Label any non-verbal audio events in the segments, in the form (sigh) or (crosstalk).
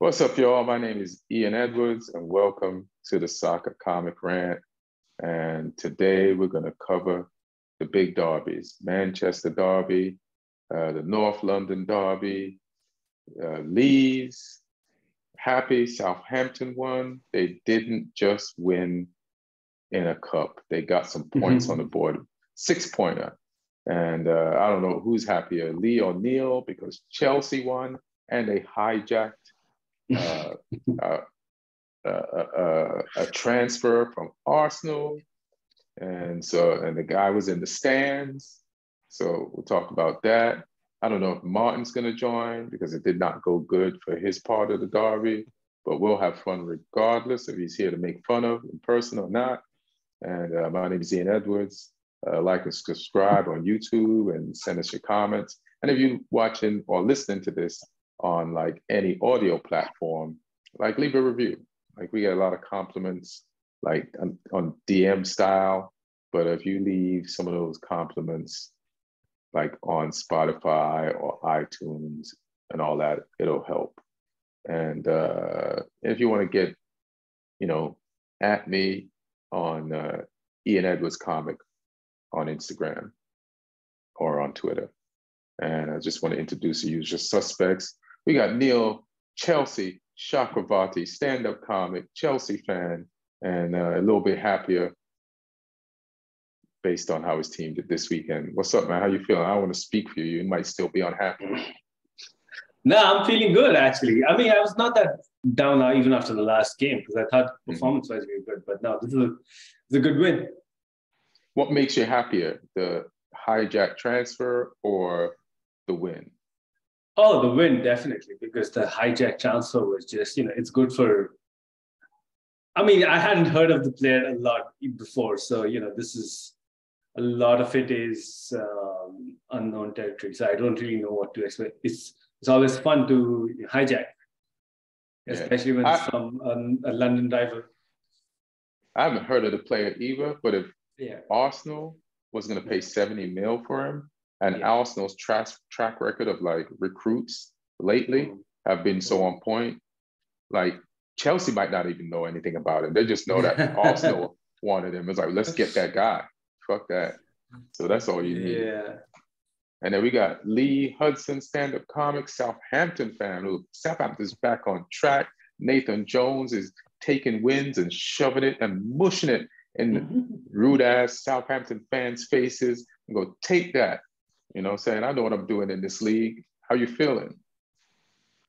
What's up, y'all? My name is Ian Edwards, and welcome to the Soccer Comic Rant. And today we're going to cover the big derbies Manchester Derby, uh, the North London Derby, uh, Leeds, happy Southampton won. They didn't just win in a cup, they got some points mm-hmm. on the board, six pointer. And uh, I don't know who's happier, Lee or Neil, because Chelsea won and they hijacked uh, uh, uh, uh, a transfer from Arsenal. And so, and the guy was in the stands. So we'll talk about that. I don't know if Martin's going to join because it did not go good for his part of the derby, but we'll have fun regardless if he's here to make fun of in person or not. And uh, my name is Ian Edwards. Uh, like and subscribe on YouTube and send us your comments. And if you're watching or listening to this on like any audio platform, like leave a review. Like we get a lot of compliments, like on, on DM style. But if you leave some of those compliments like on Spotify or iTunes and all that, it'll help. And uh, if you want to get, you know, at me on uh, Ian Edwards Comic on Instagram or on Twitter. And I just want to introduce the usual suspects. We got Neil Chelsea Chakravarty, stand-up comic, Chelsea fan, and uh, a little bit happier based on how his team did this weekend. What's up, man? How you feeling? I want to speak for you. You might still be unhappy. No, I'm feeling good actually. I mean, I was not that down even after the last game because I thought mm-hmm. performance-wise we were good, but no, this is a, it's a good win. What makes you happier, the hijack transfer or the win? Oh, the win definitely because the hijack transfer was just you know it's good for. I mean, I hadn't heard of the player a lot before, so you know this is a lot of it is um, unknown territory. So I don't really know what to expect. It's it's always fun to hijack, especially yeah. when it's from um, a London rival. I haven't heard of the player either, but if yeah. Arsenal was going to pay 70 mil for him, and yeah. Arsenal's track track record of like recruits lately mm-hmm. have been so on point, like Chelsea might not even know anything about him. They just know that (laughs) Arsenal wanted him. It's like, let's get that guy. Fuck that. So that's all you need. Yeah. And then we got Lee Hudson, stand-up comic, Southampton fan, Southampton's back on track. Nathan Jones is taking wins and shoving it and mushing it in (laughs) rude ass Southampton fans' faces and go, take that. You know, saying, I know what I'm doing in this league. How you feeling?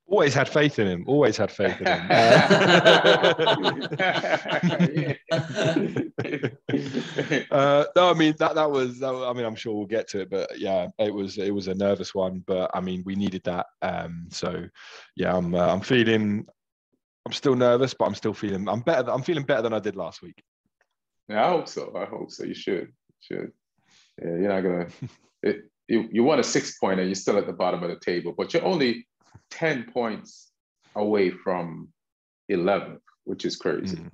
Always had faith in him. Always had faith in him. (laughs) (laughs) uh, no, I mean that that was, that I mean, I'm sure we'll get to it, but yeah, it was it was a nervous one, but I mean, we needed that. Um, so yeah, I'm uh, I'm feeling, I'm still nervous, but I'm still feeling I'm better. I'm feeling better than I did last week. Yeah, I hope so. I hope so. You should. You should. Yeah, you're not gonna. (laughs) It, you you won a six pointer. You're still at the bottom of the table, but you're only 10 points away from 11th, which is crazy mm-hmm.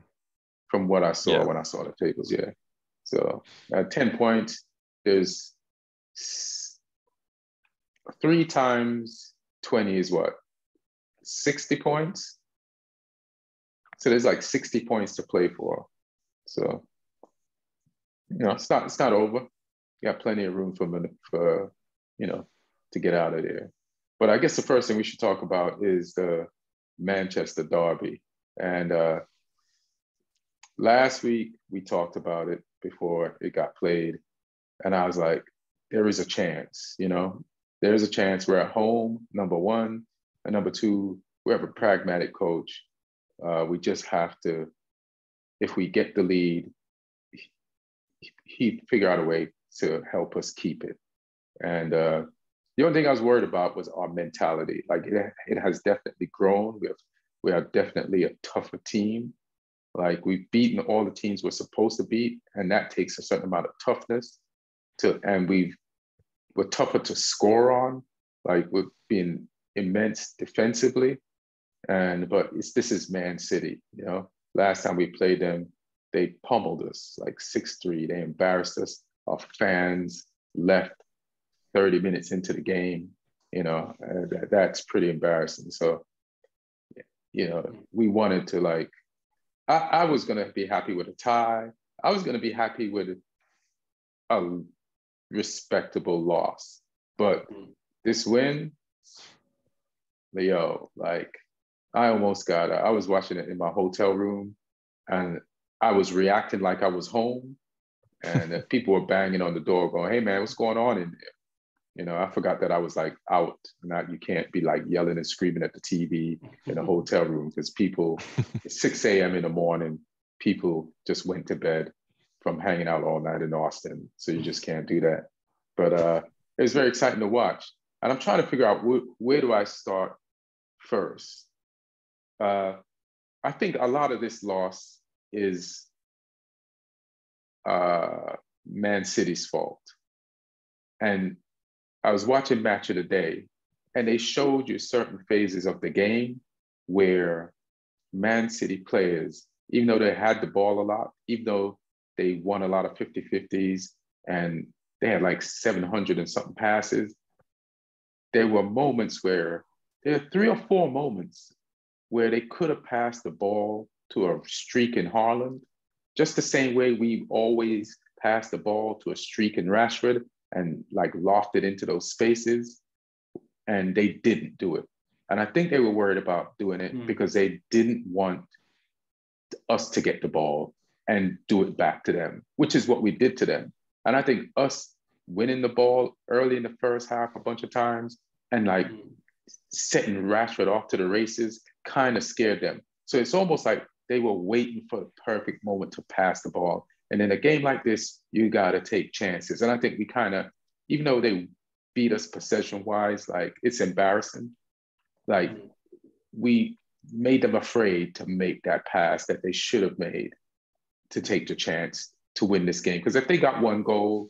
from what I saw yeah. when I saw the tables. Yeah. So at 10 points, there's three times 20 is what? 60 points? So there's like 60 points to play for. So, you know, it's not, it's not over. Got plenty of room for, for, you know, to get out of there. But I guess the first thing we should talk about is the Manchester Derby. And uh, last week we talked about it before it got played. And I was like, there is a chance, you know, there's a chance we're at home, number one. And number two, we have a pragmatic coach. Uh, we just have to, if we get the lead, he'd figure out a way to help us keep it. And uh, the only thing I was worried about was our mentality. Like it, it has definitely grown. We have, we are definitely a tougher team. Like we've beaten all the teams we're supposed to beat, and that takes a certain amount of toughness. To and we've we're tougher to score on. Like we've been immense defensively, and but it's this is Man City. You know, last time we played them, they pummeled us like six three. They embarrassed us. Our fans left 30 minutes into the game, you know, that, that's pretty embarrassing. So you know, we wanted to like, I, I was gonna be happy with a tie. I was gonna be happy with a respectable loss. But this win, yo, like I almost got, I was watching it in my hotel room and I was reacting like I was home. And people were banging on the door going, hey man, what's going on in there? You know, I forgot that I was like out. Not you can't be like yelling and screaming at the TV in a hotel room because people, (laughs) 6 a.m. in the morning, people just went to bed from hanging out all night in Austin. So you just can't do that. But uh, it was very exciting to watch. And I'm trying to figure out wh- where do I start first. Uh, I think a lot of this loss is uh, Man City's fault. And I was watching Match of the Day, and they showed you certain phases of the game where Man City players, even though they had the ball a lot, even though they won a lot of 50 50s and they had like 700 and something passes, there were moments where there are three or four moments where they could have passed the ball to a streak in Haaland, just the same way we always pass the ball to a streak in Rashford and like lofted into those spaces. And they didn't do it. And I think they were worried about doing it mm. because they didn't want us to get the ball and do it back to them, which is what we did to them. And I think us winning the ball early in the first half a bunch of times and like mm. setting Rashford off to the races kind of scared them. So it's almost like they were waiting for the perfect moment to pass the ball. And in a game like this, you got to take chances. And I think we kind of, even though they beat us possession wise, like it's embarrassing. Like mm-hmm. we made them afraid to make that pass that they should have made to take the chance to win this game. Because if they got one goal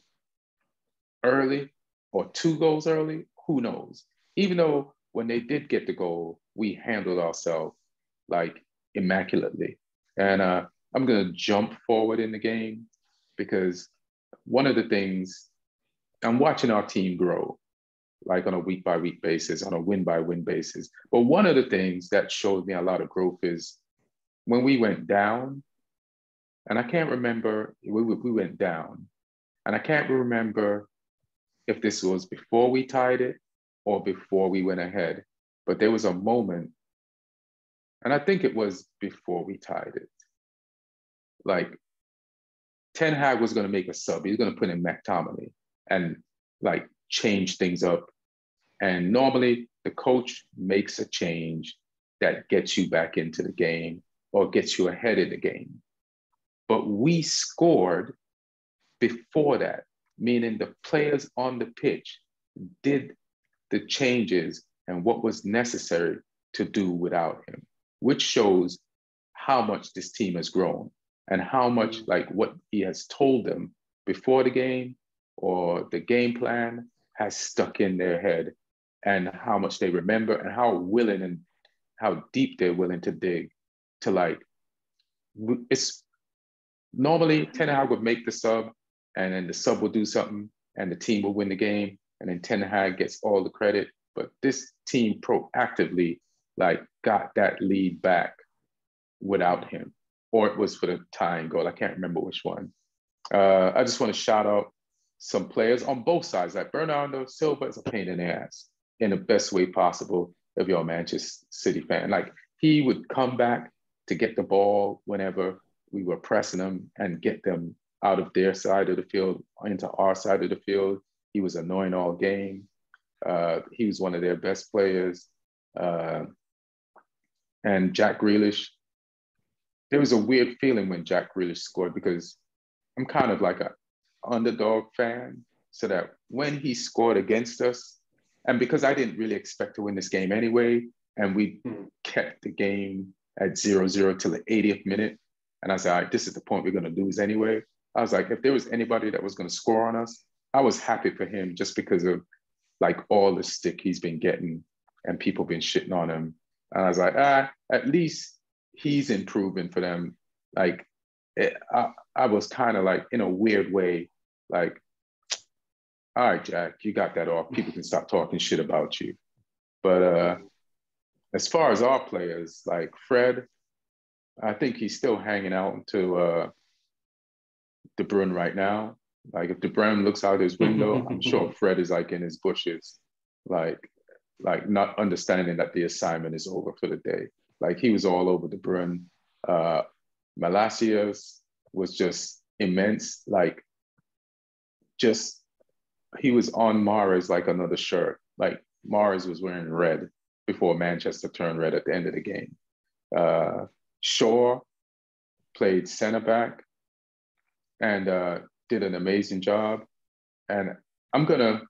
early or two goals early, who knows? Even though when they did get the goal, we handled ourselves like immaculately. And uh, I'm going to jump forward in the game because one of the things I'm watching our team grow, like on a week by week basis, on a win by win basis. But one of the things that showed me a lot of growth is when we went down, and I can't remember, we, we went down, and I can't remember if this was before we tied it or before we went ahead. But there was a moment, and I think it was before we tied it. Like Ten Hag was going to make a sub. He's going to put in McTominay and like change things up. And normally the coach makes a change that gets you back into the game or gets you ahead of the game. But we scored before that, meaning the players on the pitch did the changes and what was necessary to do without him, which shows how much this team has grown and how much mm-hmm. like what he has told them before the game or the game plan has stuck in their head and how much they remember and how willing and how deep they're willing to dig to like it's normally Ten Hag would make the sub and then the sub will do something and the team will win the game and then Ten Hag gets all the credit. But this team proactively like got that lead back without him, or it was for the tying goal. I can't remember which one. Uh, I just want to shout out some players on both sides. Like Bernardo Silva is a pain in the ass in the best way possible if you're a Manchester City fan. Like he would come back to get the ball whenever we were pressing them and get them out of their side of the field into our side of the field. He was annoying all game. Uh, he was one of their best players. Uh, and Jack Grealish, there was a weird feeling when Jack Grealish scored because I'm kind of like a underdog fan. So that when he scored against us, and because I didn't really expect to win this game anyway, and we hmm. kept the game at zero zero till the 80th minute, and I said, all right, this is the point we're going to lose anyway. I was like, if there was anybody that was going to score on us, I was happy for him just because of like all the stick he's been getting and people been shitting on him. And I was like, ah, at least he's improving for them. Like, it, I, I was kind of like, in a weird way, like, all right, Jack, you got that off. People can stop talking shit about you. But uh, as far as our players, like Fred, I think he's still hanging out to uh, De Bruyne right now. Like if De Bruyne looks out his window, I'm (laughs) sure Fred is like in his bushes, like like not understanding that the assignment is over for the day. Like he was all over De Bruyne. Uh, Malacias was just immense. Like just he was on Mahrez like another shirt. Like Mahrez was wearing red before Manchester turned red at the end of the game. Uh, Shaw played center back and uh, did an amazing job. And I'm gonna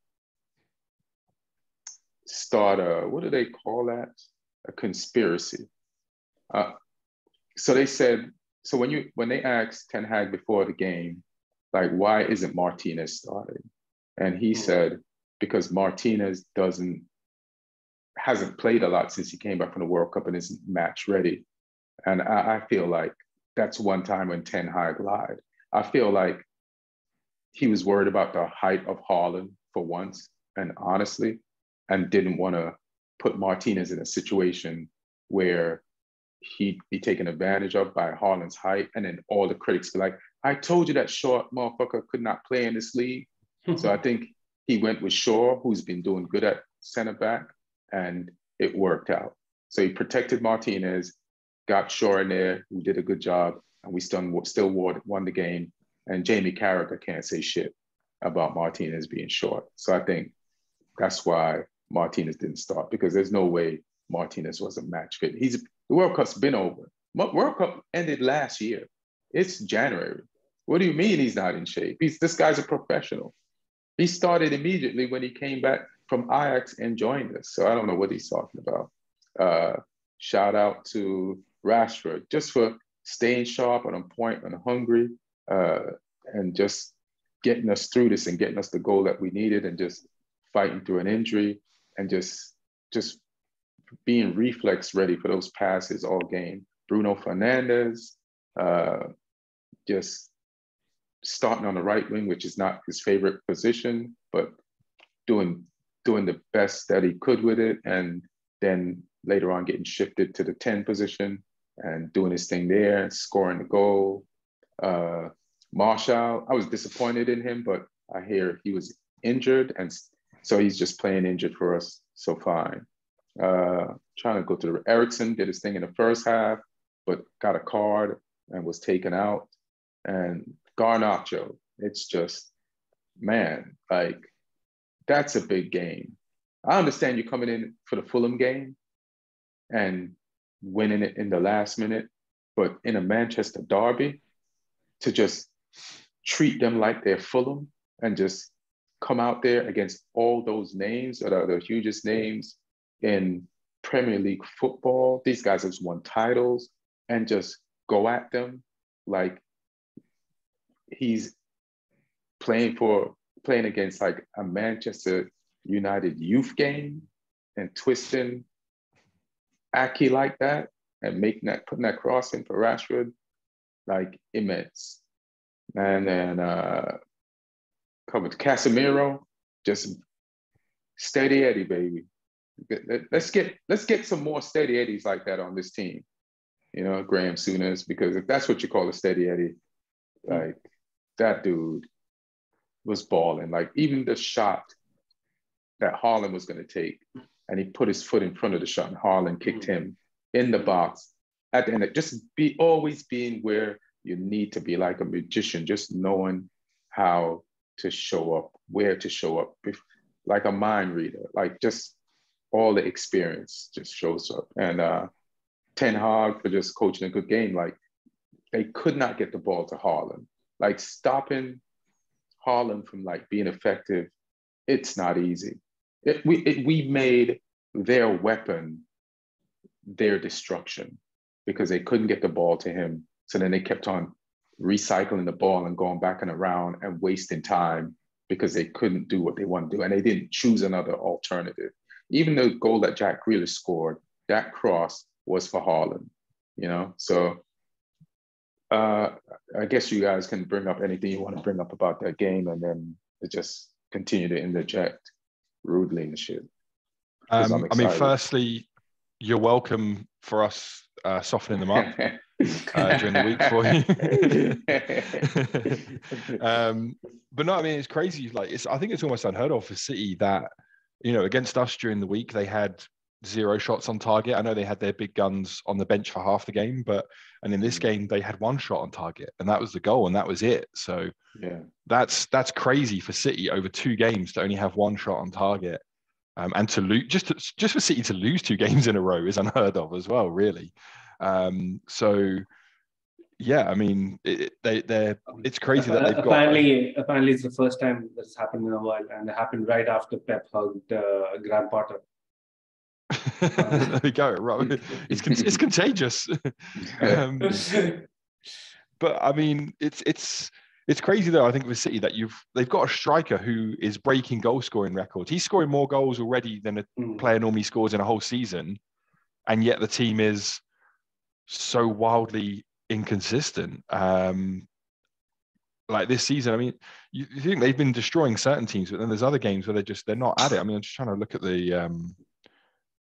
start a what do they call that? A conspiracy. Uh, so they said so when you when they asked Ten Hag before the game, like why isn't Martinez starting? And he mm-hmm. said because Martinez doesn't hasn't played a lot since he came back from the World Cup and isn't match ready. And I, I feel like that's one time when Ten Hag lied. I feel like he was worried about the height of Haaland for once, and honestly, and didn't want to put Martinez in a situation where he'd be taken advantage of by Haaland's height, and then all the critics be like, "I told you that short motherfucker could not play in this league." (laughs) so I think he went with Shaw, who's been doing good at center back, and it worked out. So he protected Martinez, got Shaw in there, who did a good job, and we still still won the game. And Jamie Carragher can't say shit about Martinez being short. So I think that's why Martinez didn't start because there's no way Martinez wasn't match fit. He's the World Cup's been over. World Cup ended last year. It's January. What do you mean he's not in shape? He's this guy's a professional. He started immediately when he came back from Ajax and joined us. So I don't know what he's talking about. Uh, shout out to Rashford just for staying sharp and on point and hungry uh, and just getting us through this and getting us the goal that we needed and just fighting through an injury and just just being reflex ready for those passes all game. Bruno Fernandes, uh, just starting on the right wing, which is not his favorite position, but doing doing the best that he could with it, and then later on getting shifted to the 10 position and doing his thing there, scoring the goal. Uh, Martial, I was disappointed in him, but I hear he was injured, and so he's just playing injured for us. So fine. Uh, trying to go to the Eriksen did his thing in the first half, but got a card and was taken out. And Garnacho, it's just, man, like that's a big game. I understand you're coming in for the Fulham game and winning it in the last minute, but in a Manchester derby, to just treat them like they're Fulham and just come out there against all those names are the hugest names in Premier League football. These guys have won titles and just go at them like he's playing for playing against like a Manchester United youth game and twisting Aki like that and making that putting that cross in for Rashford, like immense. And then uh covered Casemiro, just steady Eddie, baby. Let's get let's get some more steady Eddies like that on this team. You know, Graeme Souness, because if that's what you call a steady Eddie, like that dude was balling. Like even the shot that Haaland was going to take, and he put his foot in front of the shot, and Haaland kicked him in the box. At the end, just be always being where you need to be, like a magician, just knowing how to show up, where to show up, like a mind reader, like just all the experience just shows up. And uh, Ten Hag for just coaching a good game, like they could not get the ball to Haaland. Like stopping Haaland from like being effective, it's not easy. It, we, it, we made their weapon their destruction because they couldn't get the ball to him. So then they kept on recycling the ball and going back and around and wasting time because they couldn't do what they want to do. And they didn't choose another alternative. Even the goal that Jack Grealish scored, that cross was for Haaland, you know? So uh, I guess you guys can bring up anything you want to bring up about that game and then just continue to interject rudely and shit. Um, I mean, firstly, you're welcome for us uh, softening them up (laughs) uh, during the week for you. (laughs) um, but no, I mean it's crazy. Like it's, I think it's almost unheard of for City that you know against us during the week they had zero shots on target. I know they had their big guns on the bench for half the game, but and in this mm. game they had one shot on target, and that was the goal, and that was it. So yeah, that's that's crazy for City over two games to only have one shot on target, um, and to lose just to, just for City to lose two games in a row is unheard of as well, really. Um, so yeah, I mean, it, they they it's crazy that they've got. Apparently, apparently, it's the first time that's happened in a while, and it happened right after Pep hugged uh, Graham Potter (laughs) there we go. Right. It's it's contagious. (laughs) um, but I mean, it's it's it's crazy though. I think with City that you've they've got a striker who is breaking goal scoring records. He's scoring more goals already than a mm. player normally scores in a whole season, and yet the team is so wildly inconsistent. Um, like this season, I mean, you, you, think they've been destroying certain teams, but then there's other games where they're just they're not at it. I mean, I'm just trying to look at the um,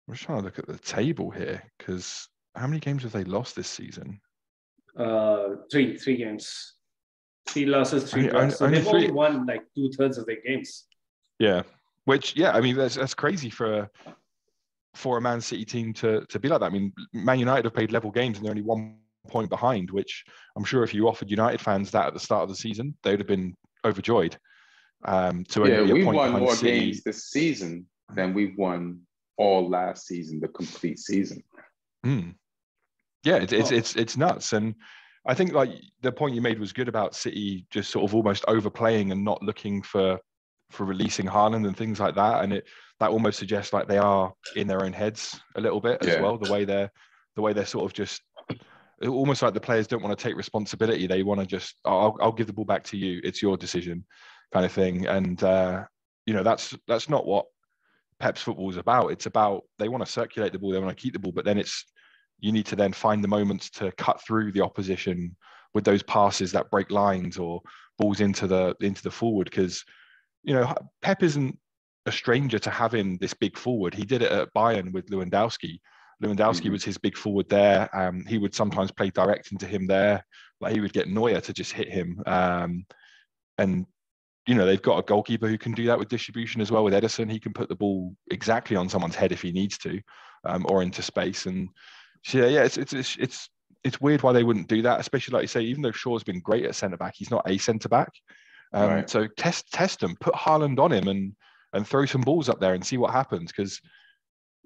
I'm just trying to look at the table here because how many games have they lost this season? Uh, three, three games. Three losses, three only, So only they've three. only won like two thirds of their games. Yeah, which yeah, I mean that's that's crazy for for a Man City team to to be like that. I mean, Man United have played level games and they're only one point behind, which I'm sure if you offered United fans that at the start of the season, they would have been overjoyed. Um, to yeah, we've won more City. games this season than we've won all last season, the complete season. Mm. Yeah, it's, it's it's it's nuts, and I think like the point you made was good about City just sort of almost overplaying and not looking for for releasing Haaland and things like that, and it that almost suggests like they are in their own heads a little bit as yeah. well. The way they're the way they're sort of just almost like the players don't want to take responsibility. They want to just I'll I'll give the ball back to you. It's your decision, kind of thing. And uh, you know that's that's not what Pep's football is about. It's about they want to circulate the ball, they want to keep the ball, but then it's you need to then find the moments to cut through the opposition with those passes that break lines or balls into the into the forward because you know Pep isn't a stranger to having this big forward. He did it at Bayern with Lewandowski. Lewandowski mm-hmm. was his big forward there. Um, he would sometimes play direct into him there. Like he would get Neuer to just hit him. Um, and you know, they've got a goalkeeper who can do that with distribution as well. With Ederson, he can put the ball exactly on someone's head if he needs to, um, or into space. And so, yeah, yeah, it's, it's it's it's it's weird why they wouldn't do that, especially like you say, even though Shaw's been great at centre back, he's not a centre back. Um, right. So test test him, put Haaland on him, and and throw some balls up there and see what happens. Because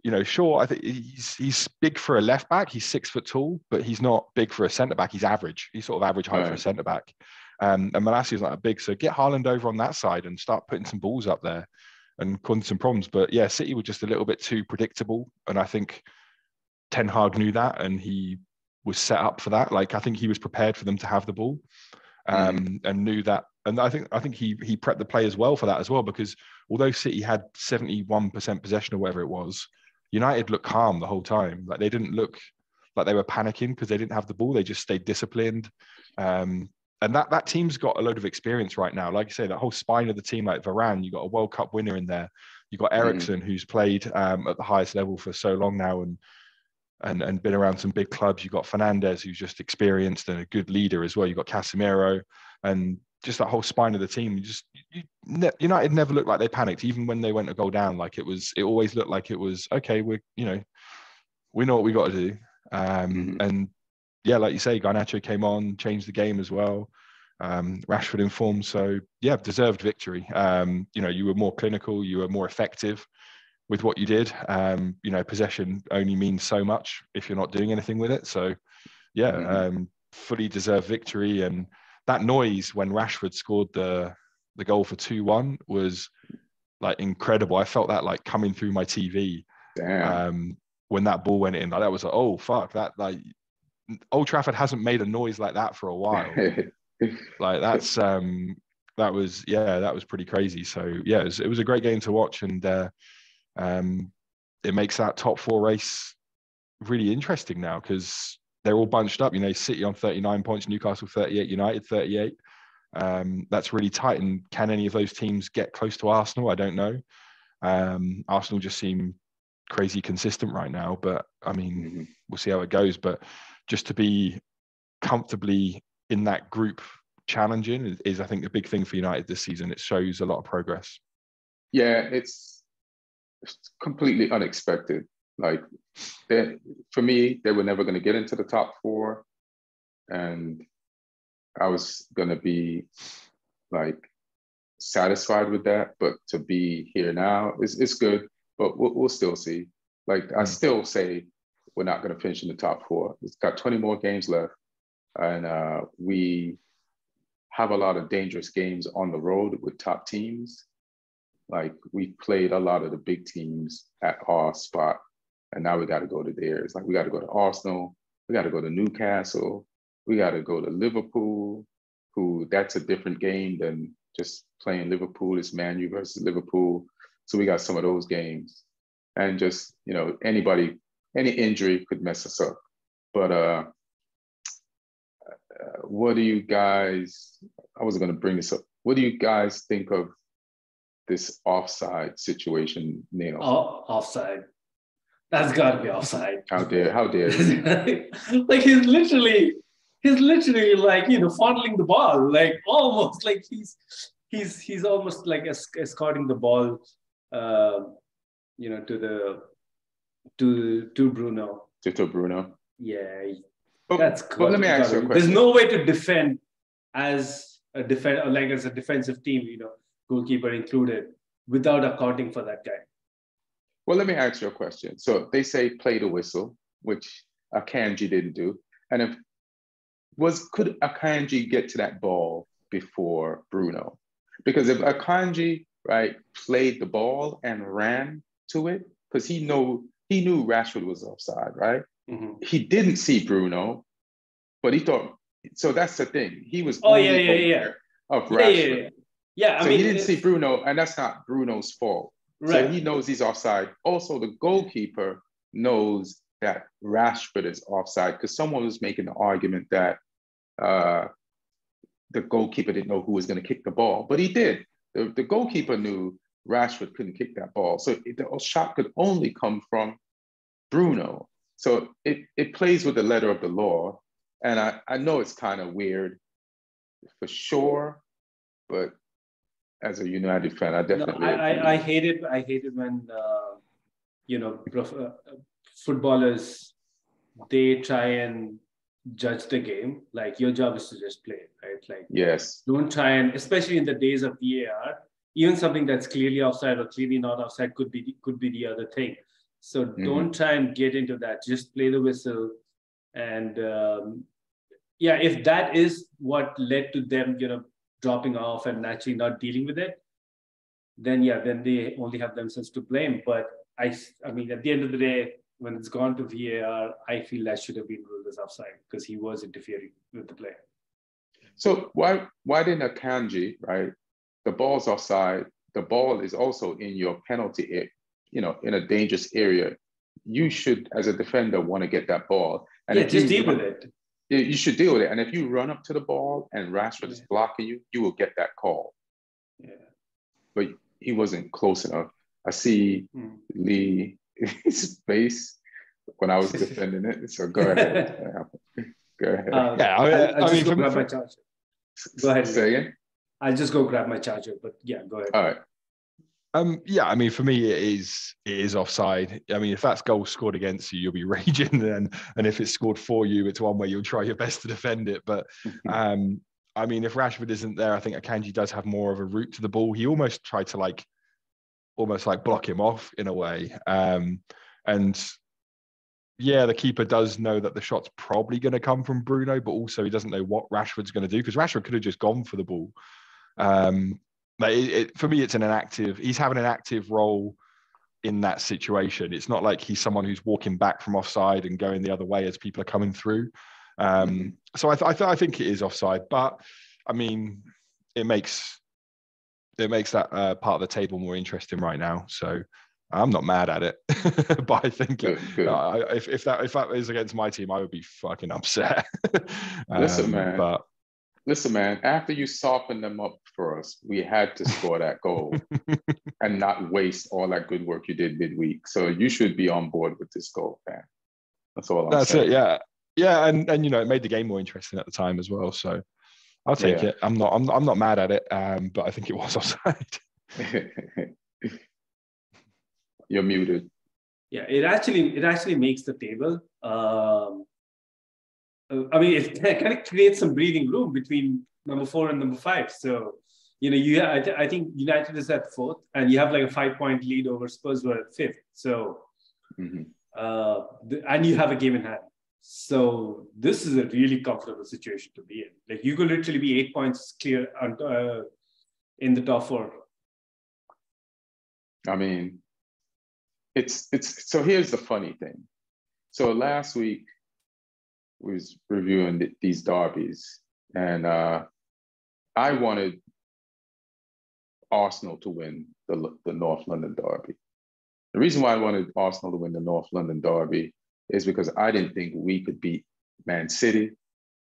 you know, sure, I think he's he's big for a left back. He's six foot tall, but he's not big for a centre back. He's average. He's sort of average height right. for a centre back. Um, and Malacia's not a big, so get Haaland over on that side and start putting some balls up there and causing some problems. But yeah, City were just a little bit too predictable, and I think Ten Hag knew that, and he was set up for that. Like I think he was prepared for them to have the ball, um, mm. and knew that. And I think I think he he prepped the players well for that as well because although City had seventy one percent possession or whatever it was, United looked calm the whole time. Like they didn't look like they were panicking because they didn't have the ball. They just stayed disciplined. Um, and that that team's got a load of experience right now. Like I say, that whole spine of the team, like Varane, you got a World Cup winner in there. You got Eriksen, mm. who's played um, at the highest level for so long now, and and and been around some big clubs. You've got Fernandes, who's just experienced and a good leader as well. You've got Casemiro, and just that whole spine of the team. You just you, United never looked like they panicked, even when they went to go down. Like it was, it always looked like it was okay. We're you know, we know what we got to do, um, mm. and yeah, like you say, Garnacho came on, changed the game as well. Um, Rashford in form, so yeah, deserved victory. Um, you know, you were more clinical, you were more effective with what you did. Um, you know, possession only means so much if you're not doing anything with it. So, yeah, mm-hmm. um, fully deserved victory. And that noise when Rashford scored the the goal for two one was like incredible. I felt that like coming through my TV. Um, when that ball went in, like, that was like, oh fuck, that like Old Trafford hasn't made a noise like that for a while. (laughs) like that's um that was yeah that was pretty crazy. So yeah, it was, it was a great game to watch, and uh, um, it makes that top four race really interesting now because they're all bunched up. You know, City on 39 points, Newcastle 38, United 38. Um, that's really tight. And can any of those teams get close to Arsenal? I don't know. Um, Arsenal just seem crazy consistent right now. But I mean, Mm-hmm. we'll see how it goes. But just to be comfortably in that group challenging is, is, I think, a big thing for United this season. It shows a lot of progress. Yeah, it's, it's completely unexpected. Like, for me, they were never going to get into the top four, and I was going to be like satisfied with that. But to be here now is it's good, but we'll, we'll still see. Like, I still say we're not going to finish in the top four. It's got 20 more games left, and uh, we have a lot of dangerous games on the road with top teams. Like we played a lot of the big teams at our spot, and now we got to go to theirs. Like we got to go to Arsenal, we got to go to Newcastle, we got to go to Liverpool, who that's a different game than just playing Liverpool. It's Man U versus Liverpool. So we got some of those games, and just you know anybody, any injury could mess us up. But uh, uh what do you guys? I was going to bring this up. What do you guys think of this offside situation, Neil? Oh, offside. That's got to be offside. How dare? How dare? (laughs) like he's literally, he's literally like you know fondling the ball, like almost like he's he's he's almost like escorting the ball, uh, you know, to the to to Bruno. To, to Bruno. Yeah, but, that's. But let me ask you a question. There's no way to defend as a defend like as a defensive team, you know, goalkeeper included, without accounting for that guy. Well, let me ask you a question. So they say play the whistle, which Akanji didn't do. And if was could Akanji get to that ball before Bruno? Because if Akanji right played the ball and ran to it, because he know he knew Rashford was offside, right? Mm-hmm. He didn't see Bruno, but he thought so. That's the thing. He was oh yeah yeah yeah of Rashford. Yeah, yeah, yeah. Yeah I so mean, he didn't see Bruno, and that's not Bruno's fault. Right. So he knows he's offside. Also, the goalkeeper knows that Rashford is offside because someone was making the argument that uh, the goalkeeper didn't know who was going to kick the ball, but he did. The, the goalkeeper knew Rashford couldn't kick that ball. So it, the shot could only come from Bruno. So it, it plays with the letter of the law. And I, I know it's kind of weird for sure, but as a United fan, I definitely. No, I, I, I, hate it. I hate it when uh, you know prof- uh, footballers they try and judge the game. Like your job is to just play, right? Like yes, don't try and especially in the days of VAR, even something that's clearly offside or clearly not offside could be could be the other thing. So mm-hmm. don't try and get into that. Just play the whistle, and um, yeah, if that is what led to them, you know, dropping off and actually not dealing with it, then yeah, then they only have themselves to blame. But I, I mean, at the end of the day, when it's gone to VAR, I feel that should have been ruled as offside because he was interfering with the play. So why why didn't Akanji right? The ball's offside. The ball is also in your penalty, you know, in a dangerous area. You should, as a defender, want to get that ball. And yeah, just deal with it you should deal with it. And if you run up to the ball and Rashford yeah. is blocking you, you will get that call. Yeah. But he wasn't close enough. I see mm. Lee (laughs) his face when I was (laughs) defending it. So go ahead. (laughs) go ahead. Uh, yeah, I, I'll, I'll I mean, go grab my charger. Go ahead. Say again. I'll just go grab my charger. But yeah, go ahead. All right. Um, yeah, I mean, for me, it is it is offside. I mean, if that's goal scored against you, you'll be (laughs) raging, then, and if it's scored for you, it's one where you'll try your best to defend it. But (laughs) um, I mean, if Rashford isn't there, I think Akanji does have more of a route to the ball. He almost tried to like, almost like block him off in a way. Um, and yeah, the keeper does know that the shot's probably going to come from Bruno, but also he doesn't know what Rashford's going to do because Rashford could have just gone for the ball. Um, but it, it, for me, it's an active. He's having an active role in that situation. It's not like he's someone who's walking back from offside and going the other way as people are coming through. Um, so I, th- I, th- I think it is offside, but I mean, it makes it makes that uh, part of the table more interesting right now. So I'm not mad at it, (laughs) but I think good, good. Uh, if, if that if that is against my team, I would be fucking upset. (laughs) um, Listen, man. But listen, man, after you softened them up for us, we had to score that goal (laughs) and not waste all that good work you did midweek. So you should be on board with this goal, man. That's all I'm That's saying. it. Yeah. Yeah. And, and, you know, it made the game more interesting at the time as well. So I'll take Yeah. it. I'm not, I'm, I'm not mad at it. Um, but I think it was (laughs) offside. (laughs) You're muted. Yeah, it actually it actually makes the table. Um, uh, I mean, it (laughs) kind of creates some breathing room between number four and number five. So, you know, you I, th- I think United is at fourth, and you have like a five point lead over Spurs who are at fifth. So, Mhm. uh, th- and you have a game in hand. So this is a really comfortable situation to be in. Like you could literally be eight points clear on, uh, in the top four. I mean, it's it's so here's the funny thing. So last week we was reviewing th- these derbies, and uh, I wanted Arsenal to win the the North London derby. The reason why I wanted Arsenal to win the North London derby is because I didn't think we could beat Man City,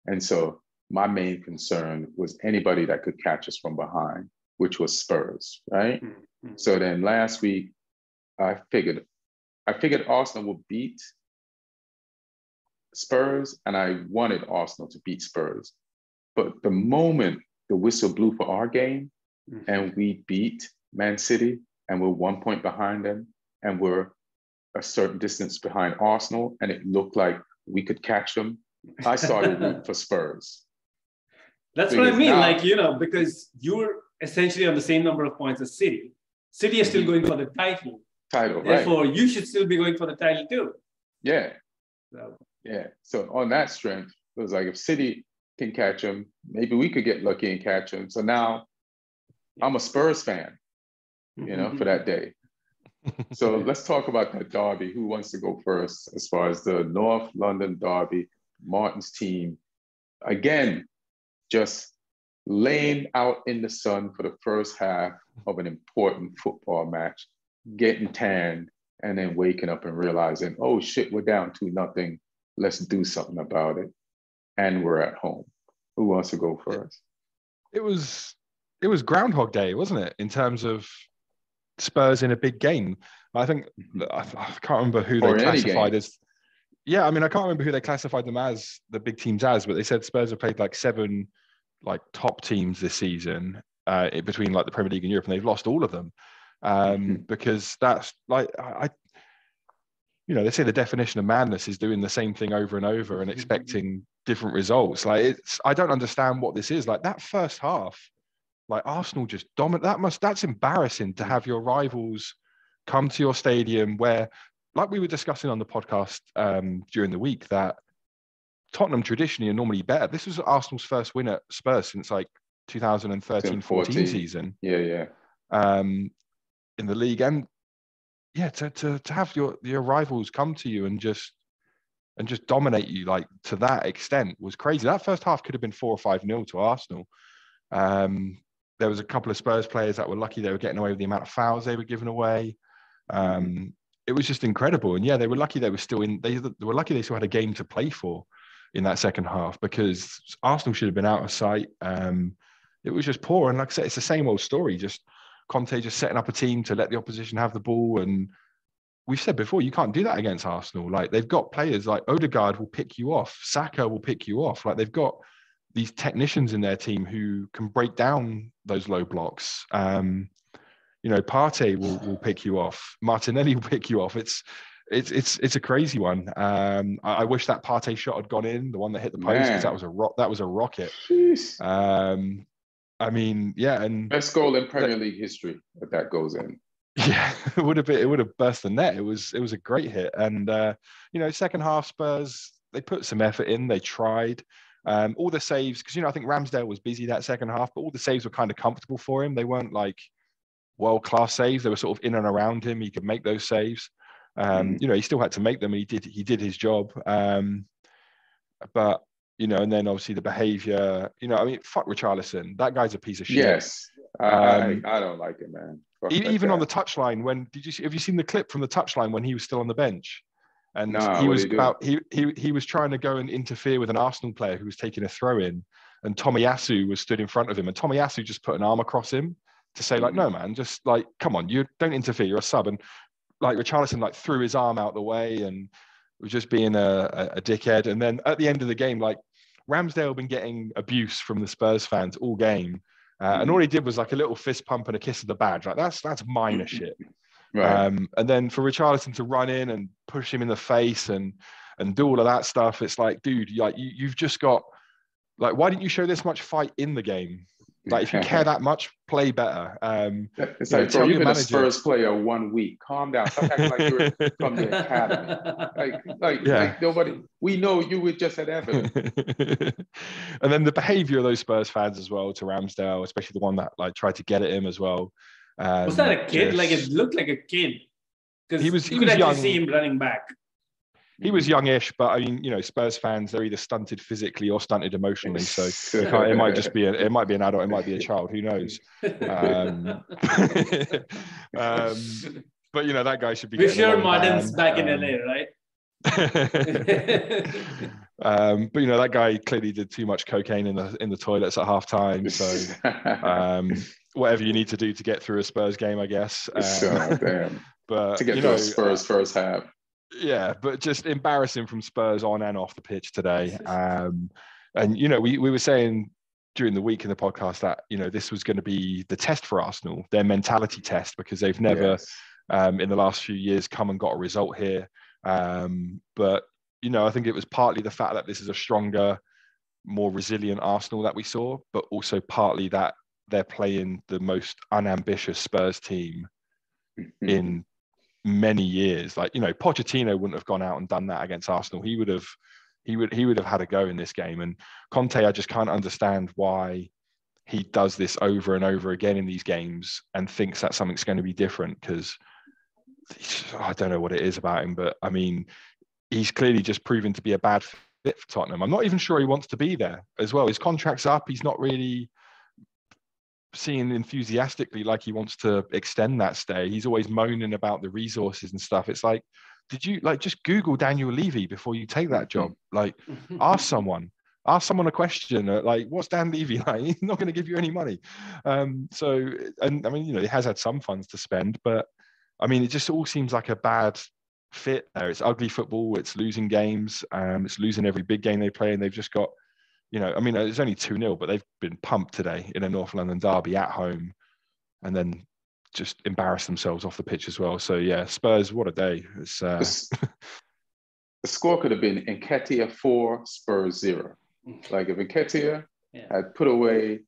and so my main concern was anybody that could catch us from behind, which was Spurs, right? Mhm. So then last week, I figured, I figured Arsenal would beat Spurs, and I wanted Arsenal to beat Spurs. But the moment the whistle blew for our game, Mhm. and we beat Man City, and we're one point behind them, and we're a certain distance behind Arsenal, and it looked like we could catch them, I started rooting for Spurs. (laughs) That's what I mean. now- like, you know, because you're essentially on the same number of points as City. City is still going for the title. Title, right? Therefore, you should still be going for the title too. Yeah. So, Yeah. So on that strength, it was like if City can catch him, maybe we could get lucky and catch him. So now I'm a Spurs fan, you know, for mm-hmm. that day. (laughs) So let's talk about that derby. Who wants to go first as far as the North London derby? Martin's team, again, just laying out in the sun for the first half of an important football match, getting tanned, and then waking up and realizing, oh shit, we're down two nothing. Let's do something about it. And we're at home. Who wants to go first? it was it was Groundhog Day, wasn't it? In terms of Spurs in a big game, I think I, I can't remember who they Or classified as. Yeah, I mean, I can't remember who they classified them as the big teams as, but they said Spurs have played like seven like top teams this season uh, between like the Premier League and Europe, and they've lost all of them um, Mhm. (laughs) because that's like I, you know, they say the definition of madness is doing the same thing over and over and expecting different results. Like it's, I don't understand what this is. Like that first half, like Arsenal just dominate. That must, that's embarrassing to have your rivals come to your stadium where, like we were discussing on the podcast um, during the week, that Tottenham traditionally are normally better. This was Arsenal's first win at Spurs since like 2013 14 14. season Yeah, yeah. um, in the league, and yeah, to, to to have your your rivals come to you and just and just dominate you like to that extent was crazy. That first half could have been four or five nil to Arsenal. Um, there was a couple of Spurs players that were lucky they were getting away with the amount of fouls they were giving away. Um, it was just incredible, and yeah, they were lucky they were still in. They, they were lucky they still had a game to play for in that second half because Arsenal should have been out of sight. Um, it was just poor, and like I said, it's the same old story. Just Conte just setting up a team to let the opposition have the ball. And we've said before, you can't do that against Arsenal. Like they've got players like Odegaard will pick you off, Saka will pick you off. Like they've got these technicians in their team who can break down those low blocks. Um, you know, Partey will, will pick you off, Martinelli will pick you off. It's it's it's it's a crazy one. Um, I, I wish that Partey shot had gone in, the one that hit the post, because that was a rock. That was a rocket. Jeez. Um, I mean, yeah, and Best goal in Premier League history if that goes in. (laughs) Yeah, it would have been. It would have burst the net. It was. It was a great hit, and uh, you know, second half Spurs they put some effort in. They tried. Um, all the saves because you know I think Ramsdale was busy that second half, but all the saves were kind of comfortable for him. They weren't like world class saves. They were sort of in and around him. He could make those saves. Um, Mhm. You know, he still had to make them, and he did. He did his job. Um, but you know, and then obviously the behaviour. You know, I mean, fuck Richarlison. That guy's a piece of shit. Yes. I, Um, I, I don't like it, man. Fuck even on the touchline when did you see, have you seen the clip from the touchline when he was still on the bench and Nah, he was did he do? about he, he he was trying to go and interfere with an Arsenal player who was taking a throw in and Tommy Tomiyasu was stood in front of him, and Tommy Tomiyasu just put an arm across him to say like, no mm. man, just like come on, you don't interfere, you're a sub, and like Richarlison like threw his arm out the way and was just being a, a, a dickhead, and then at the end of the game, like Ramsdale been getting abuse from the Spurs fans all game. Uh, and all he did was like a little fist pump and a kiss of the badge. Like that's that's minor shit. Right. Um, and then for Richarlison to run in and push him in the face and and do all of that stuff, it's like, dude, like you, you've just got like, why didn't you show this much fight in the game? Like, if you care that much, play better. Um, it's like, bro, you've been manager. a Spurs player one week. Calm down. Stop acting like you're from the academy. Like, like, yeah. like nobody. We know you were just at Everton. (laughs) and then the behaviour of those Spurs fans as well to Ramsdale, especially the one that like tried to get at him as well. Um, was that a kid? Just, like it looked like a kid because he was. He you could was actually young. see him running back. He was youngish, but I mean, you know, Spurs fans they're either stunted physically or stunted emotionally. So it might just be a, it might be an adult, it might be a child. Who knows? Um, (laughs) um, but you know, that guy should be. We're sure Martin's back in LA, um, right? (laughs) um, but you know that guy clearly did too much cocaine in the in the toilets at half time. So um, (laughs) whatever you need to do to get through a Spurs game, I guess. Um, damn. But to get through know, Spurs first half yeah, but just embarrassing from Spurs on and off the pitch today. Um, and you know, we we were saying during the week in the podcast that you know this was going to be the test for Arsenal, their mentality test, because they've never yes. um, in the last few years come and got a result here. Um, but you know, I think it was partly the fact that this is a stronger, more resilient Arsenal that we saw, but also partly that they're playing the most unambitious Spurs team mm-hmm. in many years. Like you know, Pochettino wouldn't have gone out and done that against Arsenal. He would have, he would, he would have had a go in this game. And Conte, I just can't understand why he does this over and over again in these games and thinks that something's going to be different because I don't know what it is about him, but I mean, he's clearly just proven to be a bad fit for Tottenham. I'm not even sure he wants to be there as well. His contract's up. He's not really seeing enthusiastically like he wants to extend that stay. He's always moaning about the resources and stuff. It's like, did you like just Google Daniel Levy before you take that job? Like, (laughs) ask someone, ask someone a question. Uh, like, what's Dan Levy (laughs) like? He's not going to give you any money. Um, so, and I mean, you know, he has had some funds to spend, but I mean, it just all seems like a bad fit there. It's ugly football. It's losing games. Um, it's losing every big game they play, and they've just got you know, I mean, it's only 2 0, but they've been pumped today in a North London derby at home and then just embarrassed themselves off the pitch as well. So, yeah, Spurs, what a day. It's, uh... (laughs) the score could have been Nketiah 4, Spurs 0. Like if Nketiah yeah. had put away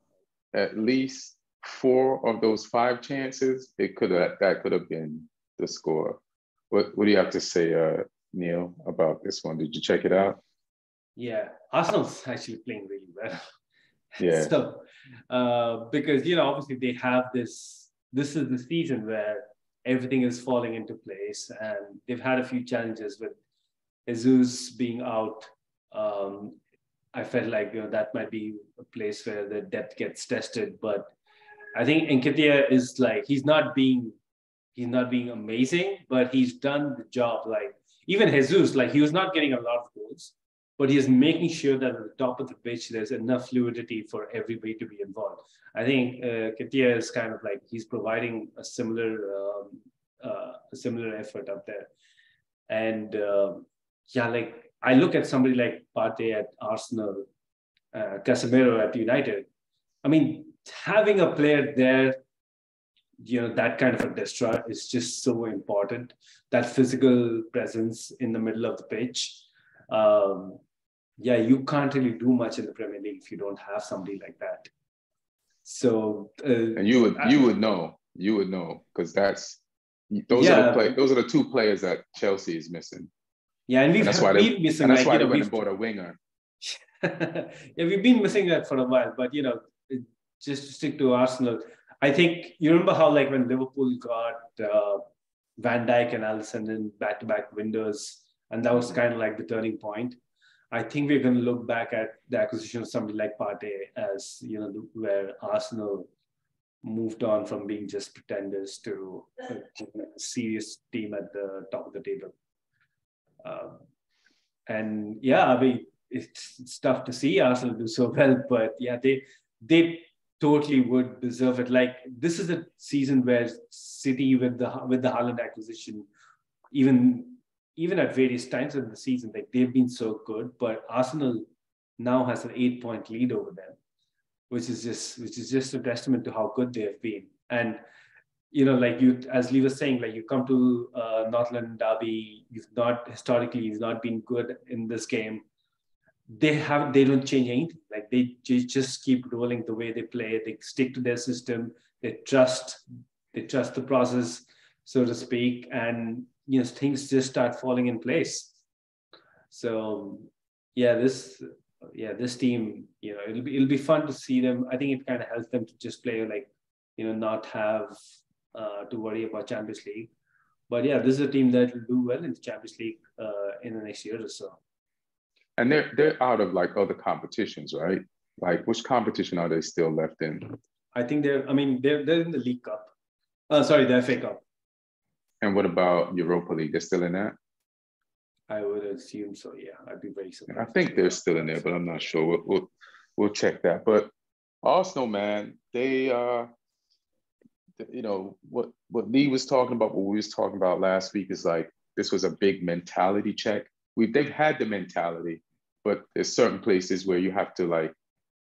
at least four of those five chances, it could have that could have been the score. What what do you have to say, uh, Neil, about this one? Did you check it out? Yeah, Arsenal's (laughs) actually playing really well. (laughs) Yeah. so, uh, because you know, obviously they have this. This is the season where everything is falling into place, and they've had a few challenges with Jesus being out. Um, I felt like you know that might be a place where the depth gets tested, but I think Nketiah is like he's not being he's not being amazing, but he's done the job. Like even Jesus, like he was not getting a lot of but he's making sure that at the top of the pitch there's enough fluidity for everybody to be involved. I think uh, Nketiah is kind of like he's providing a similar um, uh, a similar effort up there, and uh, yeah, like I look at somebody like Partey at Arsenal, uh, Casemiro at United. I mean, having a player there, you know, that kind of a destroyer is just so important. That physical presence in the middle of the pitch. Um, yeah, you can't really do much in the Premier League if you don't have somebody like that. So uh, and you would you would know you would know because that's those yeah. are the play, those are the two players that Chelsea is missing. Yeah, and, we've, and that's why they, missing, and that's like, why they went and bought a winger. (laughs) yeah, we've been missing that for a while, but you know, just to stick to Arsenal, I think you remember how like when Liverpool got uh, Van Dijk and Alisson in back-to-back windows, and that was kind of like the turning point. I think we're going to look back at the acquisition of somebody like Partey as you know where Arsenal moved on from being just pretenders to a serious team at the top of the table. Um, and yeah, I mean, it's, it's tough to see Arsenal do so (laughs) well. But yeah, they they totally would deserve it. Like this is a season where City with the with the Haaland acquisition, even even at various times in the season, like they've been so good. But Arsenal now has an eight point lead over them, which is just which is just a testament to how good they have been. And you know, like you, as Lee was saying, like you come to uh, North London Derby, you've not historically, you've not been good in this game. They have, they don't change anything. Like they just keep rolling the way they play. They stick to their system. They trust, they trust the process, so to speak, and you know things just start falling in place. So, yeah, this, yeah, this team, you know, it'll be it'll be fun to see them. I think it kind of helps them to just play like, you know, not have uh, to worry about Champions League. But yeah, this is a team that will do well in the Champions League uh, in the next year or so. And they're they're out of like other competitions, right? Like which competition are they still left in? I think they're. I mean, they're they're in the League Cup. Uh, sorry, the FA Cup. And what about Europa League? They're still in that. I would assume so. Yeah, I'd be very surprised. I think they're still in there, but I'm not sure. We'll we'll, we'll check that. But Arsenal, man, they uh you know what what Lee was talking about, what we was talking about last week is like this was a big mentality check. We they've had the mentality, but there's certain places where you have to like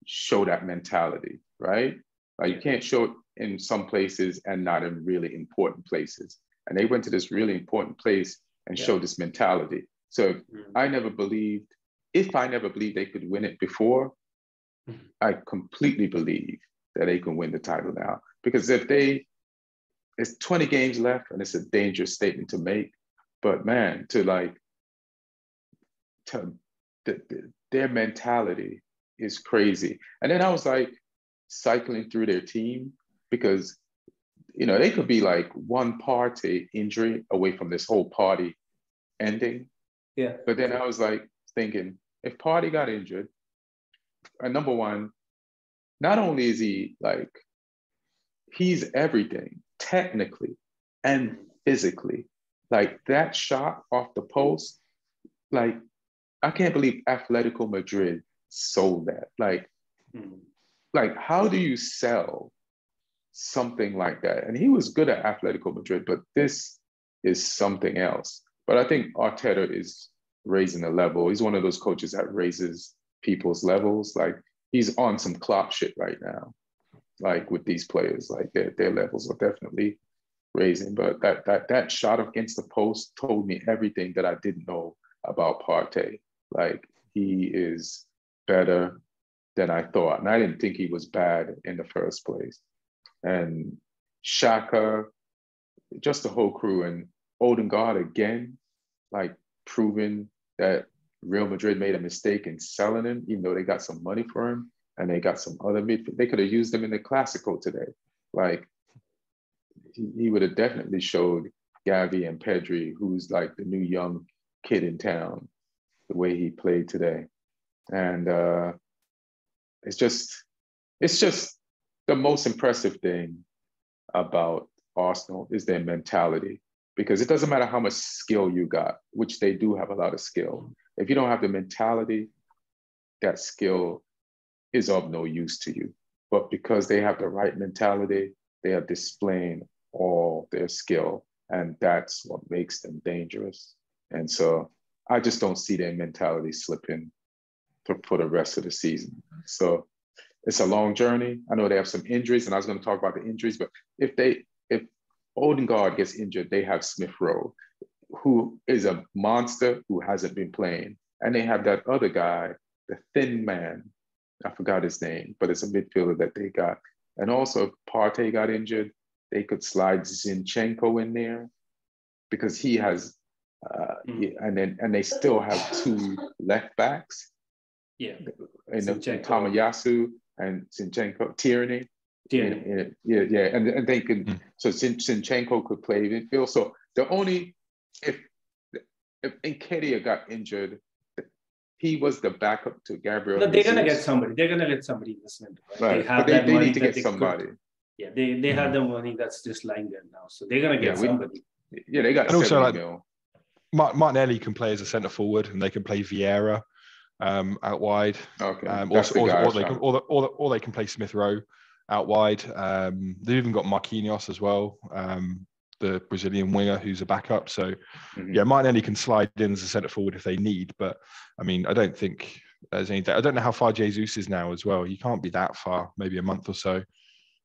show that mentality, right? Like you can't show it in some places and not in really important places. And they went to this really important place and yeah. showed this mentality. So mm-hmm. I never believed, if I never believed they could win it before, mm-hmm. I completely believe that they can win the title now. Because if they, it's 20 games left and it's a dangerous statement to make, but man, to like, to the, the, their mentality is crazy. And then I was like cycling through their team because, you know, they could be like one Partey injury away from this whole party ending. Yeah. But then I was like thinking, if Partey got injured, uh, number one, not only is he like he's everything technically and physically. Like that shot off the post, like I can't believe Atletico Madrid sold that. Like, mm. like how do you sell something like that? And he was good at Atletico Madrid, but this is something else. But I think Arteta is raising the level. He's one of those coaches that raises people's levels. Like he's on some Klopp shit right now like with these players. Like their, their levels are definitely raising. But that that that shot against the post told me everything that I didn't know about Partey. Like he is better than I thought. And I didn't think he was bad in the first place. And Xhaka, just the whole crew, and Odegaard again, like proving that Real Madrid made a mistake in selling him, even though they got some money for him and they got some other midfield. They could have used them in the Classical today. Like he, he would have definitely showed Gavi and Pedri, who's like the new young kid in town, the way he played today. And uh, it's just, it's just the most impressive thing about Arsenal is their mentality. Because it doesn't matter how much skill you got, which they do have a lot of skill. If you don't have the mentality, that skill is of no use to you. But because they have the right mentality, they are displaying all their skill. And that's what makes them dangerous. And so I just don't see their mentality slipping for, for the rest of the season. So it's a long journey. I know they have some injuries, and I was going to talk about the injuries, but if they if Odegaard gets injured, they have Smith Rowe, who is a monster who hasn't been playing. And they have that other guy, the thin man I forgot his name, but it's a midfielder that they got. And also, if Partey got injured, they could slide Zinchenko in there because he has, uh, mm. and then and they still have two left backs. Yeah, in the Tomiyasu and Zinchenko, Tierney. Tierney. And, yeah, yeah, and, and they can. Mm. So Zinchenko could play midfield. So the only if if Nketiah got injured, he was the backup to Gabriel. No, they're gonna get somebody. They're gonna get somebody in this window. Right? right. They have but they, they need to get somebody. Could, yeah, they, they mm-hmm. have the money that's just lying there now, so they're gonna get yeah, somebody. We, yeah, they got. And also, like, mil. Martinelli can play as a centre forward, and they can play Vieira. Um, out wide. Okay. Um, the or, or, they can, or, the- or, the- or they can play Smith Rowe out wide. Um, they've even got Marquinhos as well, um, the Brazilian winger who's a backup. So Mhm. yeah, Martinelli can slide in as a centre forward if they need. But I mean, I don't think there's any. I don't know how far Jesus is now as well. He can't be that far. Maybe a month or so.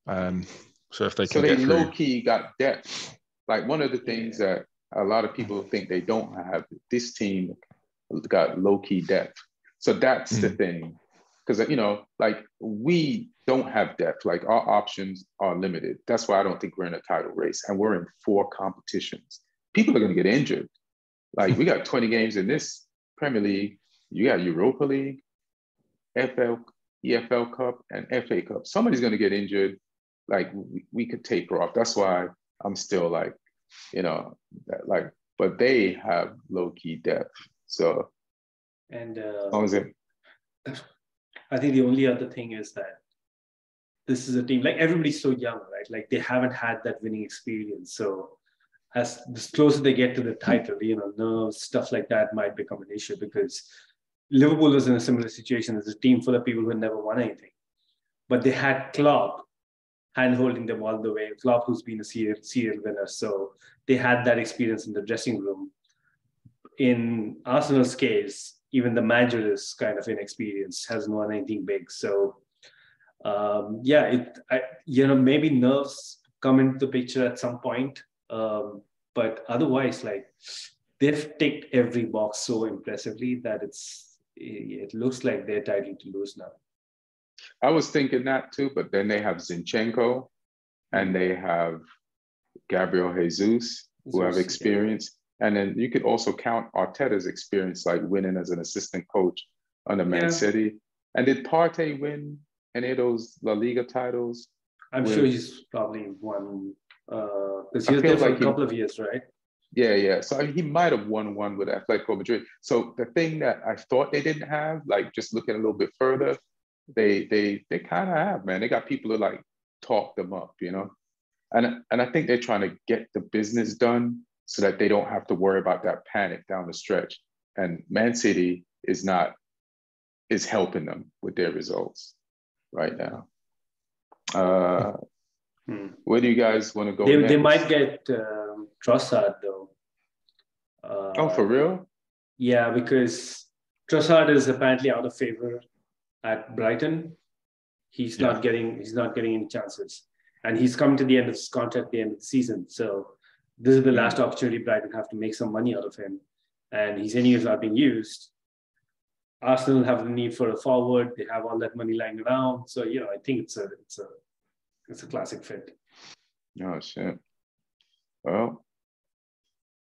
Um, so if they so can they low through, key got depth. Like one of the things that a lot of people think they don't have, this team got low key depth. So that's the mm-hmm. thing. Because, you know, like we don't have depth. Like our options are limited. That's why I don't think we're in a title race and we're in four competitions. People are going to get injured. Like we got (laughs) 20 games in this Premier League. You got Europa League, FL, EFL Cup, and FA Cup. Somebody's going to get injured like we, we could taper off. That's why I'm still like, you know, like, but they have low key depth. So And uh, long as it, I think the only other thing is that this is a team like everybody's so young, right? Like they haven't had that winning experience. So as the closer they get to the title, you know, nerves, stuff like that might become an issue because Liverpool was in a similar situation as a team full of people who had never won anything. But they had Klopp hand holding them all the way. Klopp, who's been a serial, serial winner. So they had that experience in the dressing room. In Arsenal's case, even the manager is kind of inexperienced, hasn't won anything big. So um, yeah, it I, you know maybe nerves come into the picture at some point, um, but otherwise, like they've ticked every box so impressively that it's it looks like they're title to lose now. I was thinking that too, but then they have Zinchenko and they have Gabriel Jesus, who have Jesus, experience. And then you could also count Arteta's experience, like winning as an assistant coach under Man Yeah. City. And did Partey win any of those La Liga titles? I'm With- sure he's probably won uh, because I he was there for like a he- couple of years, right? Yeah, yeah. So I mean, he might have won one with Atletico Madrid. So the thing that I thought they didn't have, like just looking a little bit further, they they they kind of have, man. They got people to like talk them up, you know. And and I think they're trying to get the business done so that they don't have to worry about that panic down the stretch. And Man City is not is helping them with their results right now. Uh, Hmm. where do you guys want to go? They, they might get um, Trossard though. Uh, Oh, for real? Yeah, because Trossard is apparently out of favor at Brighton. He's Yeah. not getting he's not getting any chances, and he's coming to the end of his contract at the end of the season. So this is the last opportunity Brighton have to make some money out of him, and he's anyways not being used. Arsenal have the need for a forward. They have all that money lying around. So you know, I think it's a it's a it's a classic fit. Oh shit. Well,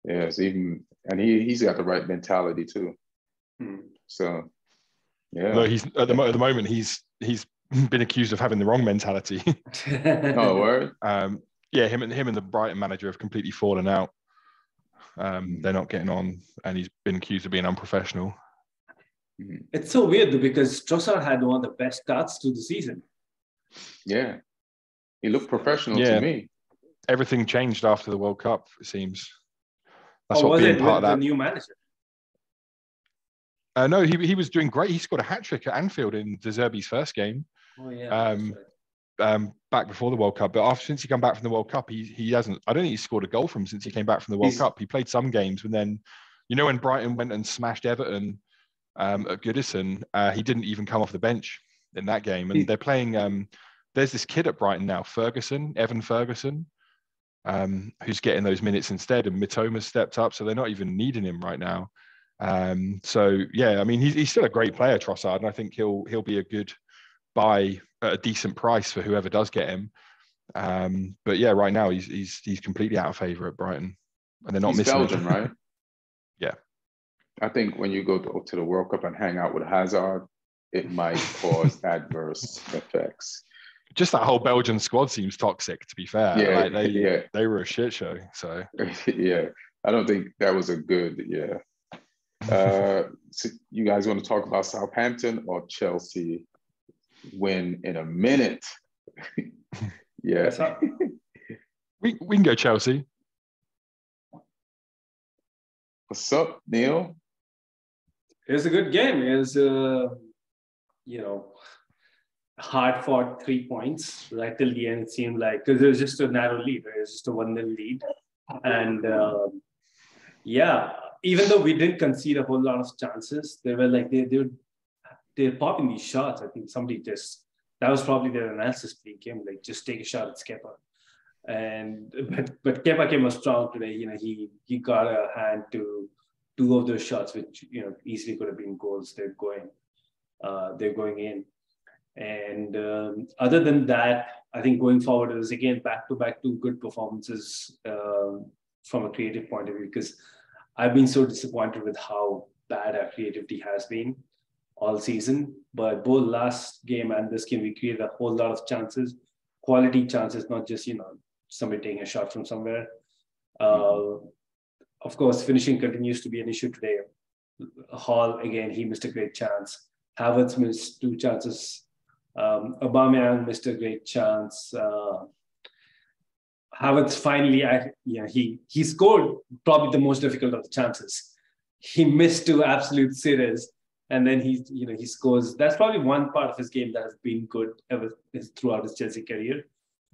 yeah, it's even and he he's got the right mentality too. Hmm. So yeah. No, he's at the, at the moment he's he's been accused of having the wrong mentality. (laughs) oh word. um, yeah, him and him and the Brighton manager have completely fallen out. Um, they're not getting on, and he's been accused of being unprofessional. It's so weird though, because Trossard had one of the best starts to the season. Yeah. He looked professional Yeah. to me. Everything changed after the World Cup. It seems. That's or what was being it part with of the that. new manager? Uh, no, he he was doing great. He scored a hat trick at Anfield in De Zerbi's first game. Oh yeah. Um, that's right. Um, back before the World Cup. But after since he come back from the World Cup, he he hasn't. I don't think he scored a goal from since he came back from the World He's- Cup. He played some games, and then, you know, when Brighton went and smashed Everton um, at Goodison, uh, he didn't even come off the bench in that game. And He- they're playing. Um, there's this kid at Brighton now, Ferguson, Evan Ferguson, um, who's getting those minutes instead, and Mitoma's stepped up, so they're not even needing him right now. Um, so yeah, I mean, he's, he's still a great player, Trossard, and I think he'll he'll be a good buy at a decent price for whoever does get him. Um, but yeah, right now he's he's he's completely out of favour at Brighton, and they're not He's missing him. Belgian, right? (laughs) Yeah. I think when you go to, to the World Cup and hang out with Hazard, it might cause (laughs) adverse effects. Just that whole Belgian squad seems toxic. To be fair, Yeah, like they yeah. they were a shit show. So (laughs) yeah, I don't think that was a good. Yeah. Uh, so you guys want to talk about Southampton or Chelsea win in a minute? (laughs) yeah. That's how- (laughs) we we can go Chelsea. What's up, Neil? It was a good game. It was, uh, you know, hard fought three points right till the end. It seemed like because it was just a narrow lead. Right? It was just a one nil lead, and uh, yeah, even though we didn't concede a whole lot of chances, they were like they they were they're popping these shots. I think somebody just that was probably their analysis pre-game, like just take a shot at Kepa. And (laughs) but but Kepa came strong today. You know, he he got a hand to two of those shots, which you know easily could have been goals. They're going, uh, they're going in. And um, other than that, I think going forward it was again back to back two good performances um, from a creative point of view because I've been so disappointed with how bad our creativity has been all season. But both last game and this game, we created a whole lot of chances, quality chances, not just you know somebody taking a shot from somewhere. Uh, of course, finishing continues to be an issue today. Hall again, he missed a great chance. Havertz missed two chances. Um, Aubameyang missed a great chance. Uh, Havertz finally, I, yeah, he he scored probably the most difficult of the chances. He missed two absolute sitters, and then he, you know, he scores. That's probably one part of his game that has been good ever throughout his Chelsea career.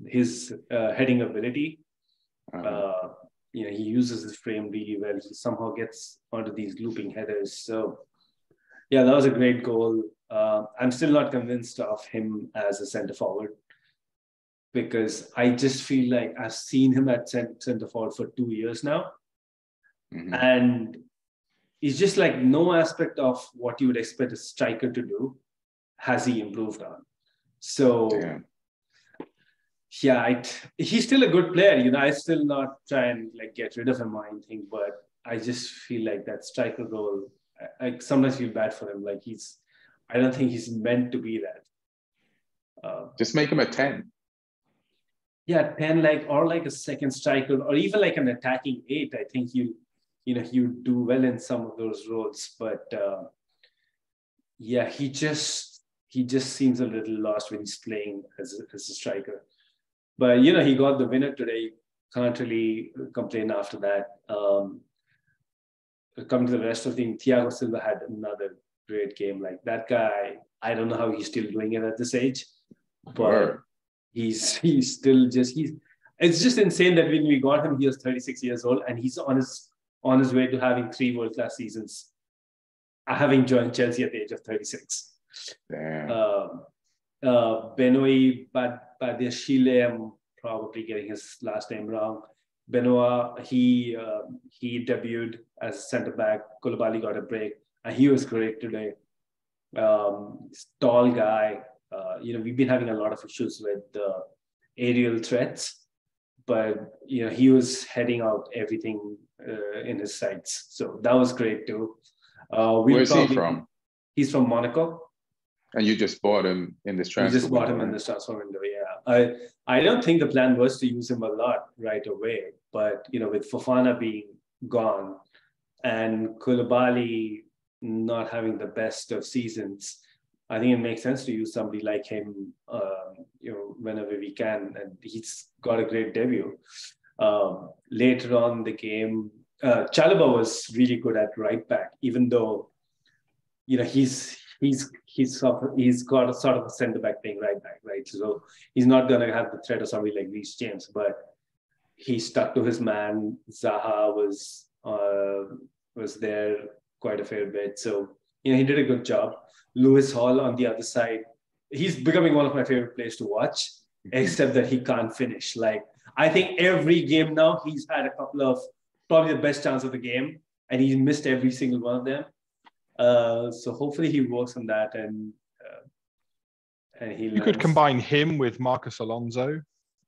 His uh, heading ability. Uh-huh. Uh, you know, he uses his frame really well. He somehow gets onto these looping headers. So, yeah, that was a great goal. Uh, I'm still not convinced of him as a centre forward because I just feel like I've seen him at centre forward for two years now. Mm-hmm. And it's just like no aspect of what you would expect a striker to do has he improved on. So, yeah yeah, I, he's still a good player. You know, I still not try and like get rid of him or anything, but I just feel like that striker role. I, I sometimes feel bad for him. Like he's, I don't think he's meant to be that. Uh, just make him a ten. Yeah, ten like or like a second striker or even like an attacking eight. I think you, you know, you do well in some of those roles, but uh, yeah, he just he just seems a little lost when he's playing as a, as a striker. But you know, he got the winner today. Can't really complain after that. Um, come to the rest of the team, Thiago Silva had another great game. Like that guy, I don't know how he's still doing it at this age, but he's he's still just he's. It's just insane that when we got him, he was 36 years old, and he's on his on his way to having three world class seasons, having joined Chelsea at the age of 36. Damn. Um, uh, Benoit Badiashile, I'm probably getting his last name wrong. Benoit, he uh, he debuted as centre back. Koulibaly got a break, and he was great today. Um, tall guy. Uh, you know, we've been having a lot of issues with uh, aerial threats, but you know, he was heading out everything uh, in his sights. So that was great too. Uh, Where's he from? He's from Monaco. And you just bought him in this transfer. You just bought him in this transfer window. Yeah, I I don't think the plan was to use him a lot right away, but you know, with Fofana being gone and Koulibaly not having the best of seasons, I think it makes sense to use somebody like him, um, you know, whenever we can. And he's got a great debut. Um, later on the game, uh, Chalobah was really good at right back, even though, you know, he's he's he's he's got a sort of a centre back playing right back, right? So he's not going to have the threat of somebody like Reece James, but he stuck to his man. Zaha was uh, was there quite a fair bit, so you know he did a good job. Lewis Hall on the other side, he's becoming one of my favorite players to watch, except that he can't finish. Like I think every game now he's had a couple of probably the best chance of the game, and he's missed every single one of them. Uh, so hopefully he works on that and uh, and he. You learns. could combine him with Marcos Alonso.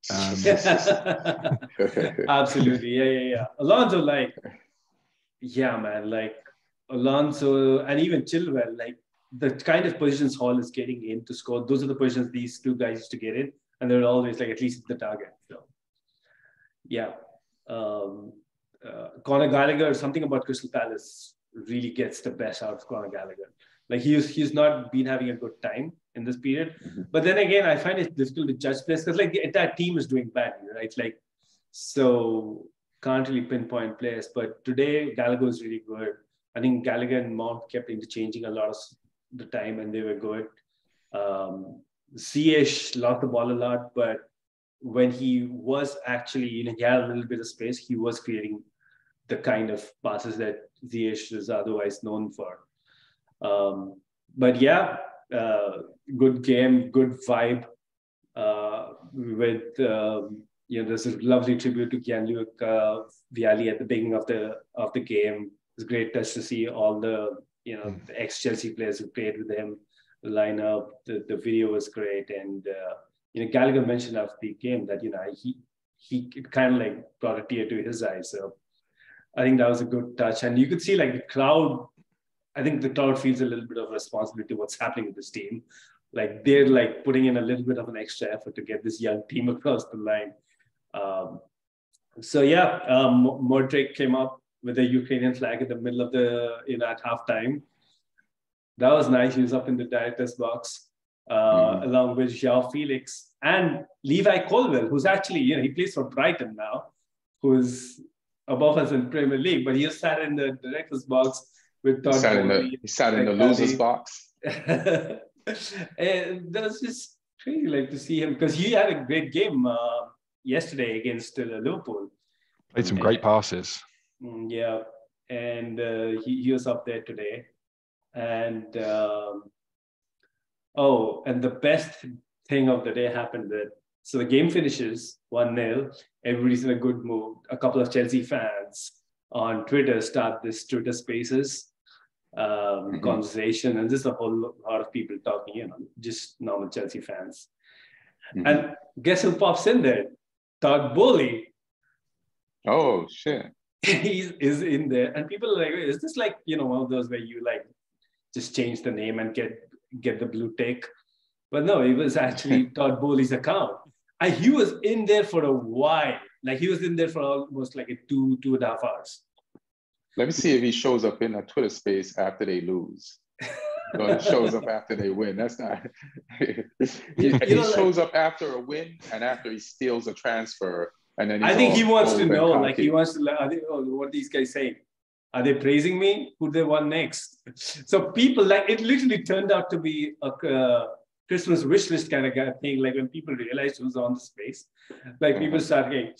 Um, (laughs) (laughs) Absolutely, yeah, yeah, yeah. Alonso, like, yeah, man, like Alonso and even Chilwell, like the kind of positions Hall is getting in to score. Those are the positions these two guys used to get in, and they're always like at least the target. So, yeah. Um, uh, Conor Gallagher, something about Crystal Palace really gets the best out of Conor Gallagher. Like he's he's not been having a good time in this period. Mm-hmm. But then again, I find it difficult to judge players because like the entire team is doing badly, right? Like so can't really pinpoint players. But today Gallagher is really good. I think Gallagher and Mount kept interchanging a lot of the time, and they were good. Um, lost the ball a lot, but when he was actually, you know, he had a little bit of space, he was creating the kind of passes that Ziyech is otherwise known for. Um, but yeah, uh, good game, good vibe. Uh, with um, you know, there's a lovely tribute to Gianluca Vialli at the beginning of the of the game. It's great touch to see all the you know mm. the ex Chelsea players who played with him the lineup. The, the video was great, and uh, you know Gallagher mentioned after the game that you know he he kind of like brought a tear to his eyes. So I think that was a good touch, and you could see like the crowd. I think the crowd feels a little bit of responsibility to what's happening with this team. Like they're like putting in a little bit of an extra effort to get this young team (laughs) across the line. Um, so yeah, um, Mudryk came up with the Ukrainian flag in the middle of the you know at halftime. That was nice. He was up in the director's box uh, mm. along with Joao Felix and Levi Colwill, who's actually you know he plays for Brighton now, who's above us in Premier League, but he just sat in the director's box with Todd. He sat, in the, he sat in the losers box. (laughs) and that was just crazy, like to see him because he had a great game uh, yesterday against uh, Liverpool. Played some great passes. Mm, yeah, and uh, he, he was up there today, and um, oh, and the best thing of the day happened that so the game finishes 1 0. Everybody's in a good mood. A couple of Chelsea fans on Twitter start this Twitter spaces um, mm-hmm. conversation. And just a whole lot of people talking, you know, just normal Chelsea fans. Mm-hmm. And guess who pops in there? Todd Boehly. Oh, shit. (laughs) He's is in there. And people are like, is this like, you know, one of those where you like just change the name and get get the blue tick? But no, it was actually (laughs) Todd Boehly's account. And he was in there for a while. Like he was in there for almost like a two, two and a half hours. Let me see if he shows up in a Twitter space after they lose. or shows up after they win. That's not. he, (laughs) you he shows like, up after a win and after he steals a transfer, and then I think he wants to know. Like he wants to. I think oh, what these guys saying. Are they praising me? Who they won next? (laughs) So people like it. Literally turned out to be a. Uh, Christmas wish list kind of thing. Like when people realized who's on the space, like people mm-hmm. start getting,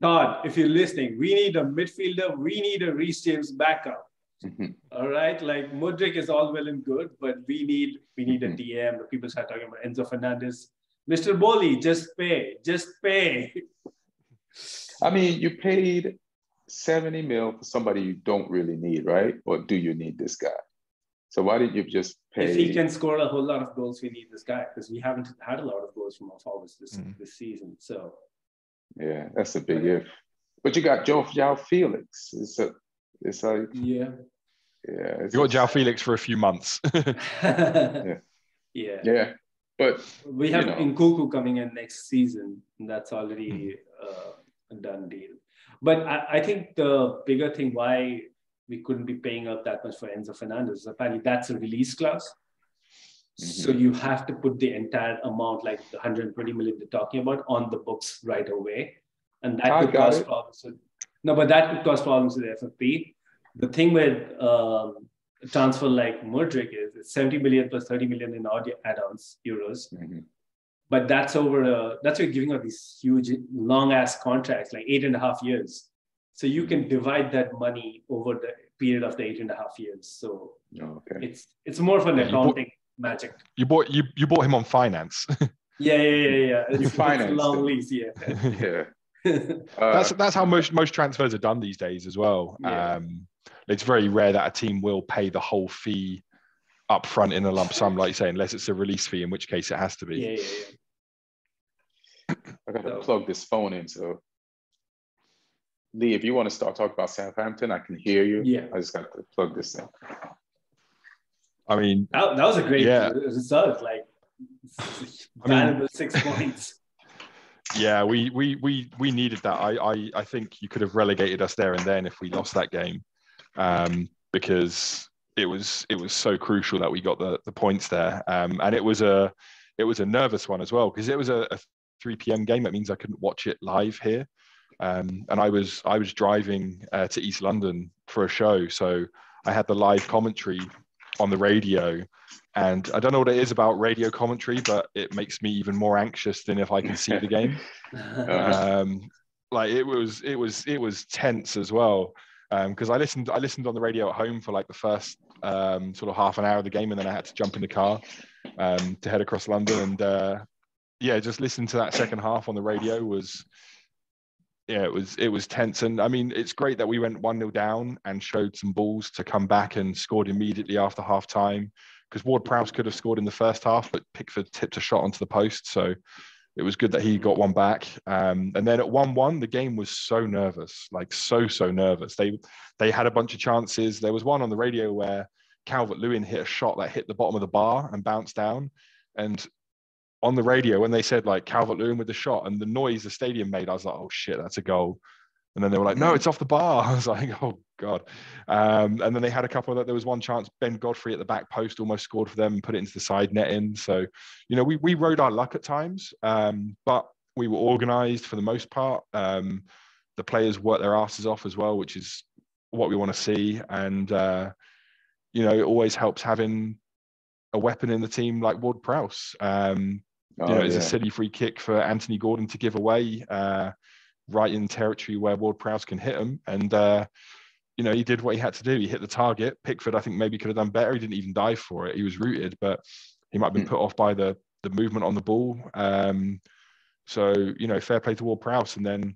Todd, if you're listening, we need a midfielder, we need a Reece James backup. Mm-hmm. All right, like Mudryk is all well and good, but we need we need a DM. Mm-hmm. People start talking about Enzo Fernandez, Mr. Boehly, just pay, just pay. I mean, you paid 70 mil for somebody you don't really need, right? Or do you need this guy? So why didn't you just pay? If he can score a whole lot of goals, we need this guy because we haven't had a lot of goals from our forwards this mm. this season. So yeah, that's a big if. But you got Joe Joao Felix. It's a, it's like yeah, yeah. You got Joao Felix for a few months. (laughs) (laughs) yeah. yeah, yeah. But we have you know. Coming in next season. And that's already uh, a done deal. But I, I think the bigger thing why we couldn't be paying out that much for Enzo Fernandez. Apparently, that's a release clause. Mm-hmm. So you have to put the entire amount, like the 120 million they're talking about, on the books right away, and that I could cause it. problems. With, no, but that could cause problems with FFP. The thing with um, transfer like Mudryk is it's 70 million plus 30 million in audio add-ons euros. Mm-hmm. But that's over. A, that's why giving out these huge, long ass contracts, like eight and a half years. So you can divide that money over the period of the eight and a half years. So oh, okay. it's it's more of an yeah, accounting bought, magic. You bought you you bought him on finance. (laughs) yeah, yeah, yeah, yeah. It's, you finance long lease, yeah. (laughs) yeah. (laughs) Uh, that's that's how most most transfers are done these days as well. Yeah. Um, it's very rare that a team will pay the whole fee up front in a lump sum, like you say, unless it's a release fee, in which case it has to be. Yeah, yeah, yeah. I got to so, plug this phone in, so Lee, if you want to start talking about Southampton, I can hear you. Yeah. I just got to plug this in. I mean, that, that was a great yeah. result. Like, (laughs) I mean, six points. (laughs) Yeah, we we we we needed that. I, I I think you could have relegated us there and then if we lost that game, um, because it was it was so crucial that we got the the points there. Um, and it was a it was a nervous one as well because it was a, a 3 p.m. game. That means I couldn't watch it live here. Um, and I was I was driving uh, to East London for a show, so I had the live commentary on the radio. And I don't know what it is about radio commentary, but it makes me even more anxious than if I can see the game. (laughs) um, like it was, it was, it was tense as well. Because um, I listened, I listened on the radio at home for like the first um, sort of half an hour of the game, and then I had to jump in the car um, to head across London. And uh, yeah, just listening to that second half on the radio was yeah, it was it was tense, and I mean, it's great that we went one 0 down and showed some balls to come back and scored immediately after half time. Because Ward Prowse could have scored in the first half, but Pickford tipped a shot onto the post, so it was good that he got one back. Um, and then at one one, the game was so nervous, like so so nervous. They they had a bunch of chances. There was one on the radio where Calvert Lewin hit a shot that hit the bottom of the bar and bounced down, and on the radio when they said like Calvert Lewin with the shot and the noise the stadium made, I was like, oh shit, that's a goal. And then they were like, no, it's off the bar. (laughs) I was like, oh god. Um, and then they had a couple that there was one chance Ben Godfrey at the back post almost scored for them and put it into the side netting. So, you know, we we rode our luck at times, um, but we were organised for the most part. Um, the players worked their asses off as well, which is what we want to see. And uh, you know, it always helps having a weapon in the team like Ward Prowse. Um, oh, you know, it's yeah. a silly free kick for Anthony Gordon to give away, uh, right in territory where Ward Prowse can hit him. And, uh, you know, he did what he had to do. He hit the target. Pickford, I think, maybe could have done better. He didn't even dive for it. He was rooted, but he might have been mm. put off by the the movement on the ball. Um, so, you know, fair play to Ward Prowse. And then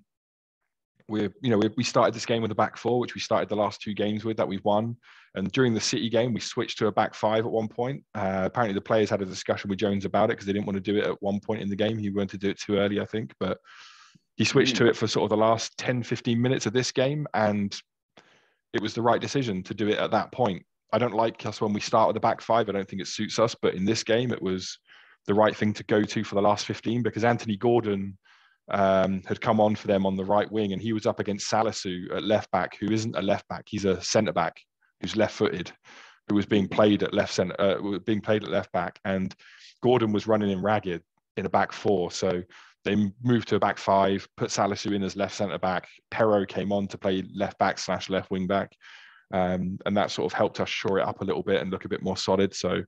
we you know, we, we started this game with a back four, which we started the last two games with that we've won. And during the City game, we switched to a back five at one point. Uh, apparently, the players had a discussion with Jones about it because they didn't want to do it at one point in the game. He wanted to do it too early, I think. But he switched to hmm. it for sort of the last 10, 15 minutes of this game. And it was the right decision to do it at that point. I don't like us when we start with the back five. I don't think it suits us. But in this game, it was the right thing to go to for the last 15 because Anthony Gordon um, had come on for them on the right wing and he was up against Salisu at left back, who isn't a left back. He's a centre back who's left-footed, who was being played at left center, uh, being played at left back, and Gordon was running in ragged in a back four. So they moved to a back five, put Salisu in as left centre back. Perraud came on to play left back slash left wing back, um, and that sort of helped us shore it up a little bit and look a bit more solid. So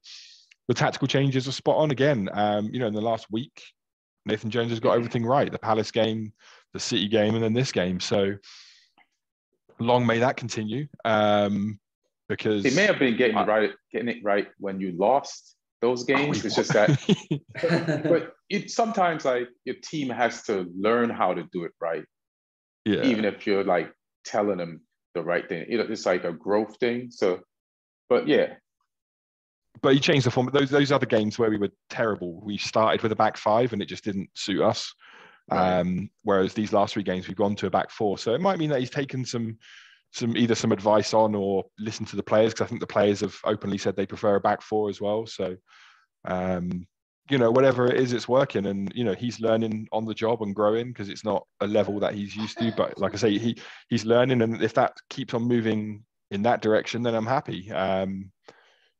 the tactical changes are spot on again. Um, you know, in the last week, Nathan Jones has got everything right: the Palace game, the City game, and then this game. So long may that continue. Um, because it may have been getting right, getting it right when you lost those games. Oh, it's just that, (laughs) but it sometimes like your team has to learn how to do it right. Yeah. Even if you're like telling them the right thing, you know, it's like a growth thing. So, but yeah. But you changed the form. Those those other games where we were terrible, we started with a back five and it just didn't suit us. Right. Um, whereas these last three games we've gone to a back four. So it might mean that he's taken some some either some advice on or listen to the players because I think the players have openly said they prefer a back four as well. So, um, you know, whatever it is, it's working, and you know he's learning on the job and growing because it's not a level that he's used to. But like I say, he he's learning, and if that keeps on moving in that direction, then I'm happy. Um,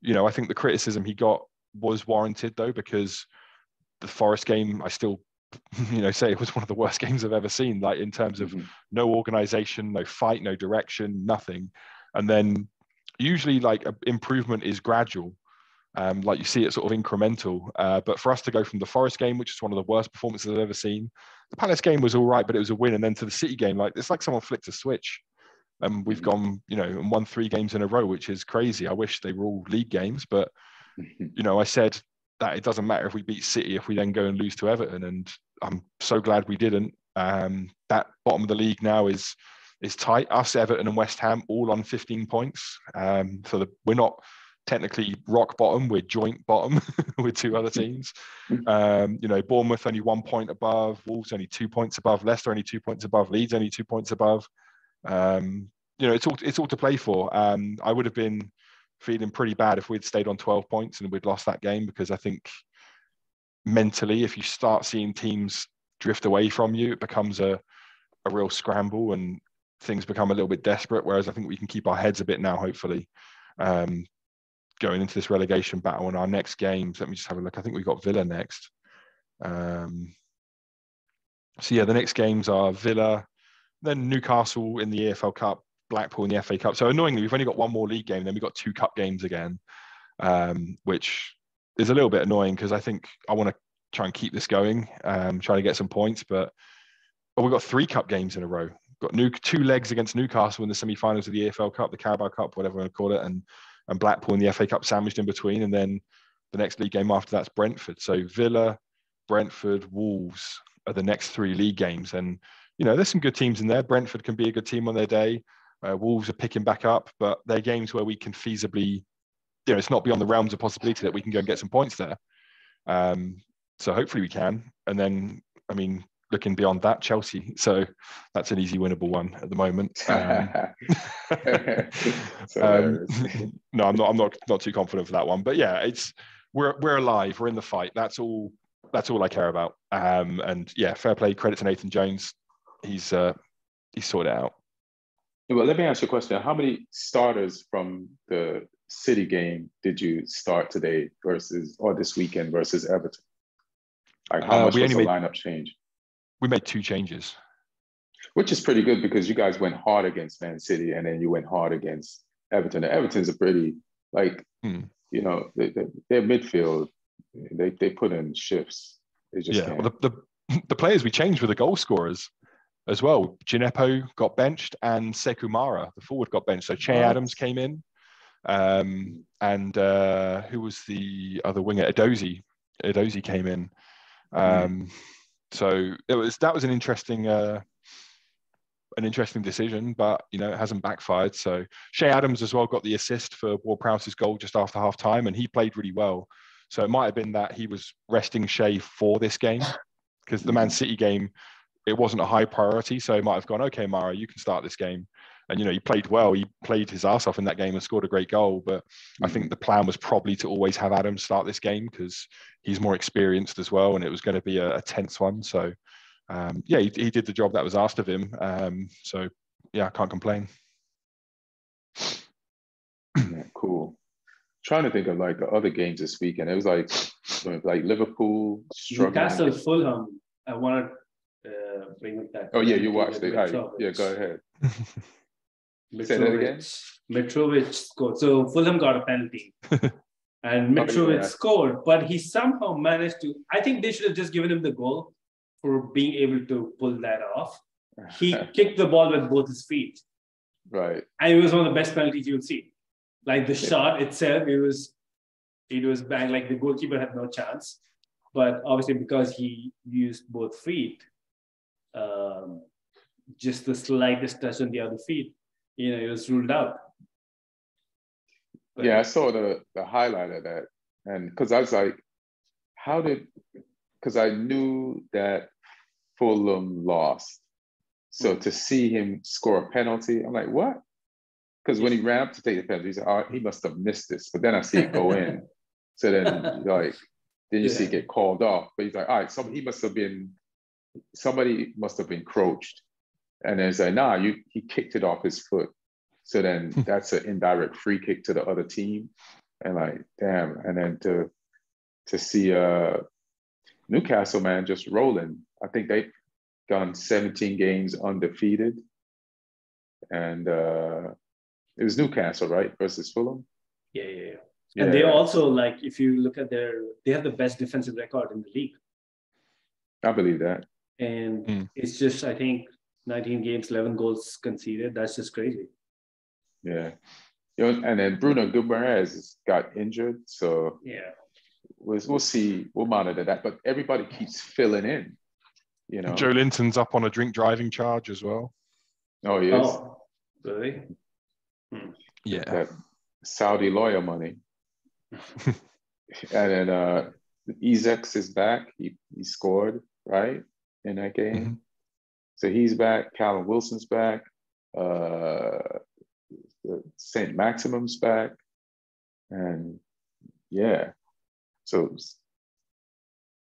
you know, I think the criticism he got was warranted though because the Forest game, I still (laughs) you know say it was one of the worst (laughs) games I've ever seen. Like in terms of mm-hmm. no organization, no fight, no direction, nothing. And then usually like improvement is gradual. Um, like you see it sort of incremental. Uh, but for us to go from the Forest game, which is one of the worst performances I've ever seen, the Palace game was all right, but it was a win. And then to the City game, like it's like someone flicked a switch. And we've mm-hmm. gone, you know, and won three games in a row, which is crazy. I wish they were all league games, but (laughs) you know, I said that it doesn't matter if we beat City if we then go and lose to Everton. And I'm so glad we didn't. Um, that bottom of the league now is is tight. Us, Everton, and West Ham all on 15 points. Um, so the, we're not technically rock bottom. We're joint bottom (laughs) with two other teams. Um, you know, Bournemouth only one point above, Wolves only two points above, Leicester only two points above, Leeds only two points above. Um, you know, it's all it's all to play for. Um, I would have been feeling pretty bad if we'd stayed on 12 points and we'd lost that game because I think mentally, if you start seeing teams drift away from you, it becomes a, a real scramble and things become a little bit desperate. Whereas I think we can keep our heads a bit now, hopefully, um, going into this relegation battle. And our next games, let me just have a look. I think we've got Villa next. Um, so yeah, the next games are Villa, then Newcastle in the EFL Cup, Blackpool in the FA Cup. So annoyingly, we've only got one more league game. Then we've got two cup games again, um, which is a little bit annoying because I think I want to try and keep this going, um, try to get some points. But, but we've got three cup games in a row. Got new two legs against Newcastle in the semi-finals of the EFL Cup, the Carabao Cup, whatever you want to call it, and and Blackpool in the FA Cup sandwiched in between, and then the next league game after that's Brentford. So Villa, Brentford, Wolves are the next three league games, and you know there's some good teams in there. Brentford can be a good team on their day. Uh, Wolves are picking back up, but they're games where we can feasibly, you know, it's not beyond the realms of possibility that we can go and get some points there. Um, so hopefully we can. And then, I mean, looking beyond that, Chelsea. So that's an easy winnable one at the moment. Um, (laughs) um, (laughs) no, I'm not. I'm not not too confident for that one. But yeah, it's we're we're alive. We're in the fight. That's all. That's all I care about. Um, and yeah, fair play. Credit to Nathan Jones. He's uh, he's sorted it out. Well, let me ask you a question. How many starters from the City game did you start today versus or this weekend versus Everton? Like how uh, much was the made, lineup change? We made two changes. Which is pretty good because you guys went hard against Man City and then you went hard against Everton. Everton's a pretty like hmm. you know they, they, their midfield they they put in shifts. They just yeah. Well, the, the (laughs) the players we changed were the goal scorers as well. Djenepo got benched and Sekou Mara, the forward, got benched. So Che Adams came in. Um, and uh, who was the other winger? Edozie. Edozie came in. Mm-hmm. Um, so it was that was an interesting uh, an interesting decision, but you know it hasn't backfired. So Che Adams as well got the assist for Ward Prowse's goal just after half time, and he played really well. So it might have been that he was resting Che for this game because the Man City game it wasn't a high priority. So he might have gone, okay, Mara, you can start this game. And you know, he played well. He played his ass off in that game and scored a great goal. But mm-hmm. I think mm. the plan was probably to always have Adam start this game because he's more experienced as well, and it was going to be a, a tense one. So um, yeah, he, he, did the job that was asked of him. Um, so yeah, I can't complain. Yeah, cool. Trying to think of like the other games this weekend. It was like like Liverpool, Newcastle, Fulham. I wanted uh, bring. Oh yeah, you watched it. Right. Yeah, go ahead. (laughs) Say that again. Mitrovic scored. So Fulham got a penalty. (laughs) and Mitrovic oh, yeah. scored, but he somehow managed to. I think they should have just given him the goal for being able to pull that off. He (laughs) kicked the ball with both his feet. Right. And it was one of the best penalties you'll see. Like the yeah. shot itself, it was it was bang. Like the goalkeeper had no chance. But obviously, because he used both feet, um, just the slightest touch on the other feet, you know, it was ruled out. But, yeah, I saw the the highlight of that, and because I was like, how did? Because I knew that Fulham lost, so mm-hmm. to see him score a penalty, I'm like, what? Because when he ran up to take the penalty, he said, oh, he must have missed this. But then I see it go (laughs) in. So then, like, then you yeah. see it get called off. But he's like, all right, so he must have been somebody must have encroached. And then say, nah, you he kicked it off his foot. So then hmm. that's an indirect free kick to the other team. And like, damn. And then to to see uh Newcastle man just rolling. I think they've gone 17 games undefeated. And uh it was Newcastle, right? Versus Fulham. Yeah, yeah, yeah. And yeah. they also like if you look at their they have the best defensive record in the league. I believe that and mm. it's just I think 19 games, 11 goals conceded. That's just crazy. Yeah, you know, and then Bruno Guimaraes got injured, so yeah, we'll, we'll see. We'll monitor that, but everybody keeps filling in. You know, Joe Linton's up on a drink driving charge as well. Oh, he is. Oh, really? Hmm. Yeah. That Saudi lawyer money. (laughs) and then uh Isak is back. He he scored, right? In that game. Mm-hmm. So he's back. Callum Wilson's back. Uh, Saint-Maximin's back, and yeah. So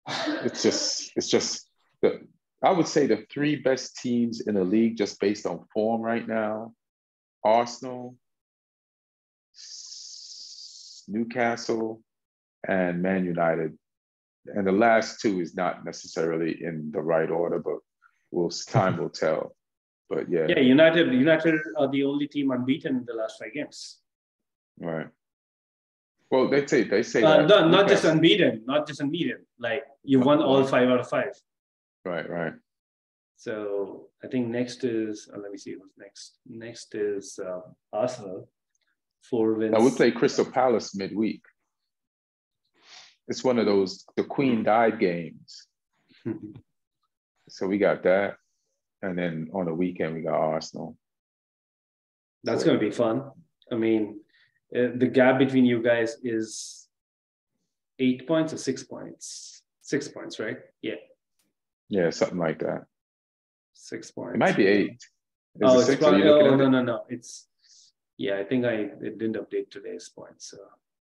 it's just it's just the I would say the three best teams in the league just based on form right now: Arsenal, Newcastle, and Man United and the last two is not necessarily in the right order, but we'll time will tell. But yeah. Yeah, United United are the only team unbeaten in the last five games. Right. Well, they say they say Uh, no, not just unbeaten, not just unbeaten. Like you won all five out of five. Right, right. So I think next is uh, let me see who's next. Next is uh, Arsenal. Four wins. Now we play Crystal Palace midweek. It's one of those the Queen died games. So we got that. And then on the weekend we got Arsenal. That's going to be fun. I mean, uh, the gap between you guys is eight points or six points. Six points, right? Yeah, Yeah, something like that. six points. It might be eight. Is oh, it it's probably, oh at no, no, no. It's yeah. I think I it didn't update today's points. So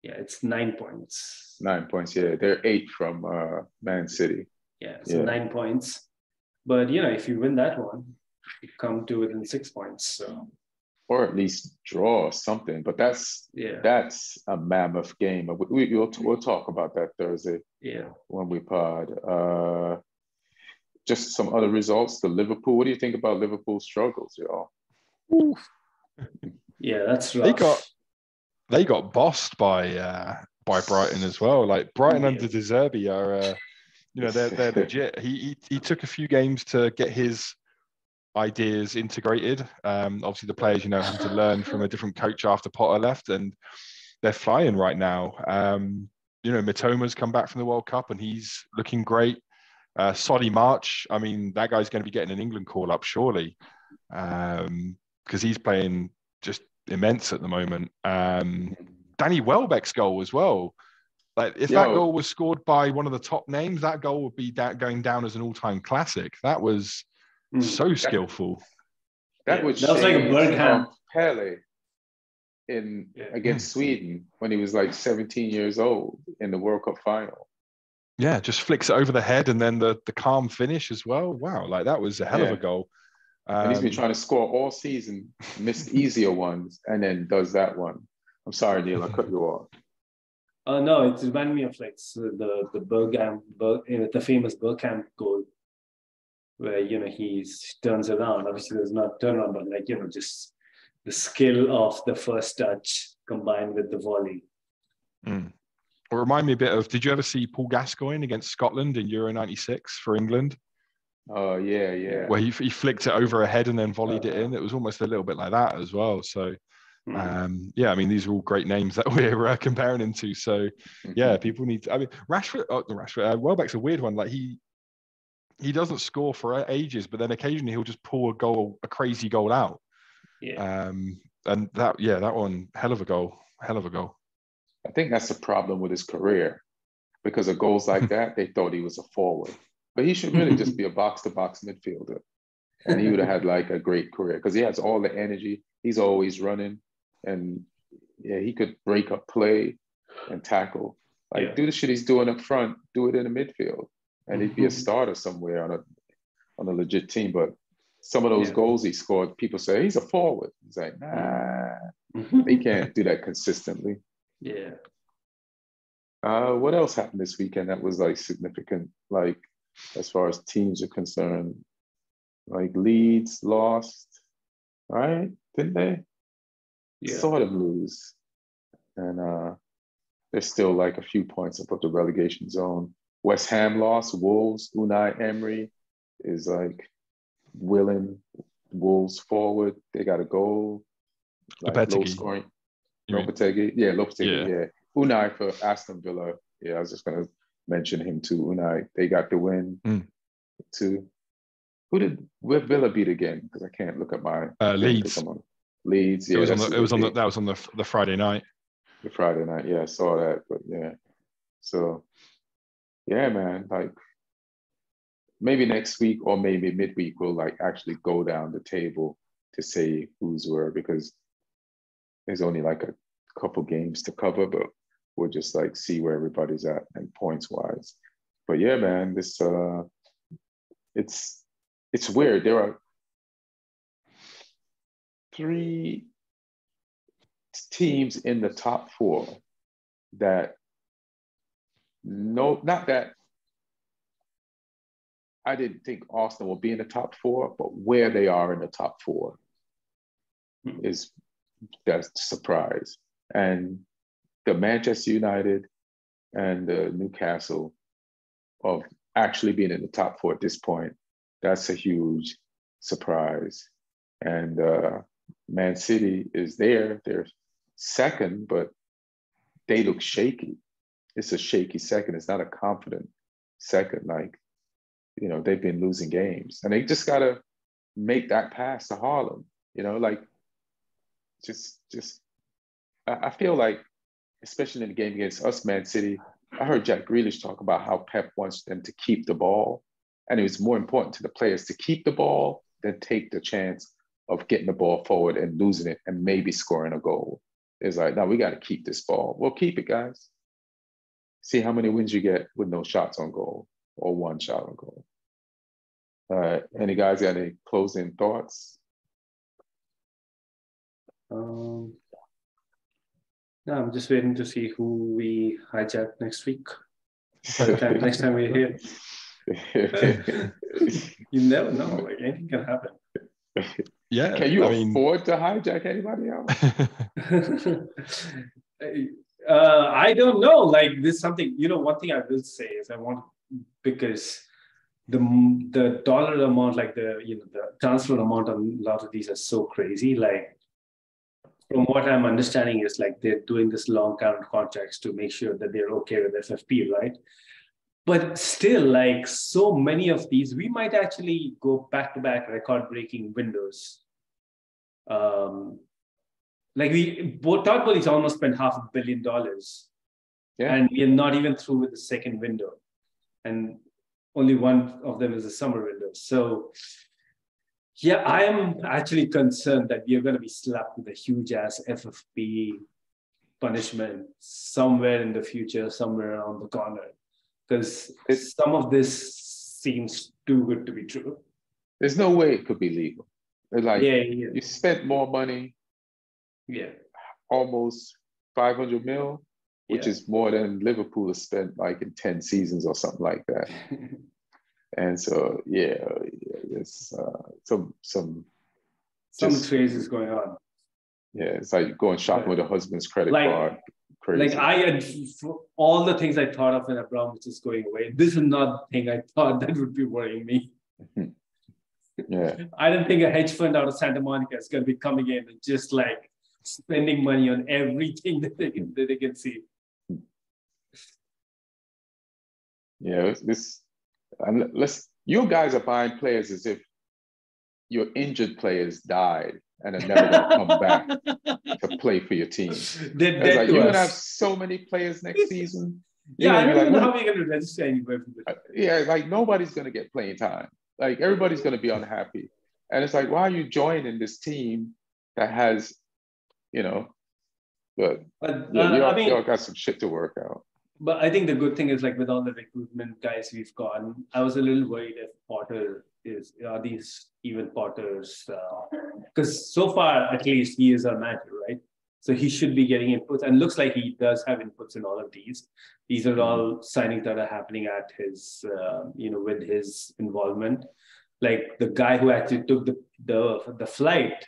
yeah, it's nine points. Nine points. Yeah, they're eight from uh, Man City. Yeah, so Yeah. nine points. But you know, if you win that one, you come to within six points. So Or at least draw something. But that's yeah, that's a mammoth game. We, we, we'll, we'll talk about that Thursday yeah. when we pod. Uh, just some other results. The Liverpool. What do you think about Liverpool's struggles, y'all? Yeah, that's rough. They got they got bossed by uh, by Brighton as well. Like Brighton Yeah. under De Zerbi are, uh, you know, they're they're (laughs) legit. He, he he took a few games to get his ideas integrated. Um, obviously, the players, you know, have to learn from a different coach after Potter left, and they're flying right now. Um, you know, Mitoma's come back from the World Cup and he's looking great. Uh, Solly March, I mean, that guy's going to be getting an England call up surely Um because he's playing just immense at the moment. Um, Danny Welbeck's goal as well. Like if that goal was scored by one of the top names, that goal would be da- going down as an all-time classic. That was Mm. so skillful. That Yeah, was that was like a shades Bergkamp. of Pele in Yeah. against Sweden when he was like 17 years old in the World Cup final. Yeah, just flicks it over the head and then the the calm finish as well. Wow, like that was a hell of a goal. And he's been Um, trying to score all season, missed (laughs) easier ones, and then does that one. I'm sorry, Neil, I cut you off. Uh, no, it reminded me of like the the Bergkamp, Ber, you know, the famous Bergkamp goal, where you know he turns around. Obviously, there's not turnaround, but like you know, just the skill of the first touch combined with the volley. mm. It remind me a bit of. Did you ever see Paul Gascoigne against Scotland in Euro '96 for England, Oh yeah, yeah. where he, he flicked it over a head and then volleyed it in? It was almost a little bit like that as well. So Hmm. um, yeah, I mean these are all great names that (laughs) we're uh, comparing him to. So yeah, people need. To, I mean, Rashford, oh, Rashford, uh, Welbeck's a weird one. Like he, he doesn't score for ages, but then occasionally he'll just pull a goal, a crazy goal out. yeah, Um, and that, yeah, that one, hell of a goal, hell of a goal. I think that's the problem with his career. Because of goals like (laughs) that, they thought he was a forward. But he should really just be a box to box midfielder. And he would have had like a great career because he has all the energy. He's always running. And yeah, he could break up play and tackle. Like Yeah. do the shit he's doing up front, do it in the midfield. And he'd be a Mhm. starter somewhere on a on a legit team. But some of those Yeah. goals he scored, people say he's a forward. He's like, nah, he can't do that consistently. yeah. Uh, what else happened this weekend that was like significant, like as far as teams are concerned? Like Leeds lost, right? Didn't they? Yeah. Sort of lose. And uh, they're still like a few points above the relegation zone. West Ham lost, Wolves, Unai Emery is like willing Wolves forward. They got a goal. Like low scoring. You mean? Lopetegui, yeah, Lopetegui, Yeah. yeah. Unai for Aston Villa. Yeah, I was just gonna mention him too. Unai, they got the win Mm. too. Who did where Villa beat again? Because I can't look at my Uh, Leeds. On- Leeds, yeah. it was on the, it was on the, that was on the, the Friday night. the Friday night. Yeah, I saw that, but yeah. So yeah, man, like maybe next week or maybe midweek we'll like actually go down the table to say who's where because there's only like a couple games to cover, but we'll just like see where everybody's at and points wise. But yeah, man, this uh it's it's weird. There are three teams in the top four that no not that I didn't think Austin will be in the top four, but where they are in the top four mm-hmm. is that's surprise. And the Manchester United and the Newcastle of actually being in the top four at this point, that's a huge surprise. And uh, Man City is there. They're second, but they look shaky. It's a shaky second. It's not a confident second. Like, you know, they've been losing games. And they just gotta make that pass to Haaland, You know, like just just I feel like, especially in the game against us, Man City, I heard Jack Grealish talk about how Pep wants them to keep the ball. And it was more important to the players to keep the ball than take the chance of getting the ball forward and losing it and maybe scoring a goal. It's like, no, we got to keep this ball. Well, keep it, guys. See how many wins you get with no shots on goal or one shot on goal. Uh, any guys got any closing thoughts? Um, no, I'm just waiting to see who we hijack next week. Time, (laughs) next time we're here. (laughs) you never know. Like anything can happen. Yeah. Can you I afford mean... to hijack anybody else? (laughs) uh, I don't know. Like this something, you know, one thing I will say is I want because the the dollar amount, like the you know the transfer amount on a lot of these are so crazy. Like from what I'm understanding is like they're doing this long term contracts to make sure that they're okay with FFP, right? But still, like so many of these, we might actually go back to back record breaking windows. Um, like we both Todd Boehly's almost spent half a billion dollars. Yeah. And we are not even through with the second window. And only one of them is a summer window. So yeah, I am actually concerned that we are going to be slapped with a huge ass FFP punishment somewhere in the future, somewhere around the corner, because some of this seems too good to be true. There's no way it could be legal. It's like yeah, yeah. you spent more money. Yeah. Almost 500 mil, which yeah. is more than Liverpool has spent like in 10 seasons or something like that. (laughs) and so yeah, it's uh, some some some just, crazy is going on. Yeah, it's like going shopping with a husband's credit like, card. Crazy. Like I had all the things I thought of when Abramovich is going away. This is not the thing I thought (laughs) that would be worrying me. (laughs) yeah, I didn't think a hedge fund out of Santa Monica is going to be coming in and just like spending money on everything (laughs) that they can, that they can see. Yeah, this and let's you guys are buying players as if your injured players died and are never going to come back to (laughs) play for your team. They're like, you're going to have so many players next season. yeah, I don't like, know how we're going to register anywhere for this. Uh, yeah, like nobody's going to get playing time. Like everybody's going to be unhappy. And it's like, why are you joining this team that has, you know, but, but uh, you, all, I mean, you all got some shit to work out but I think the good thing is like with all the recruitment guys we've gotten, I was a little worried if Potter is are these even Potter's because uh, so far at least he is our manager, right? So he should be getting inputs and looks like he does have inputs in all of these. These are all signings that are happening at his, uh, you know, with his involvement. Like the guy who actually took the the, the flight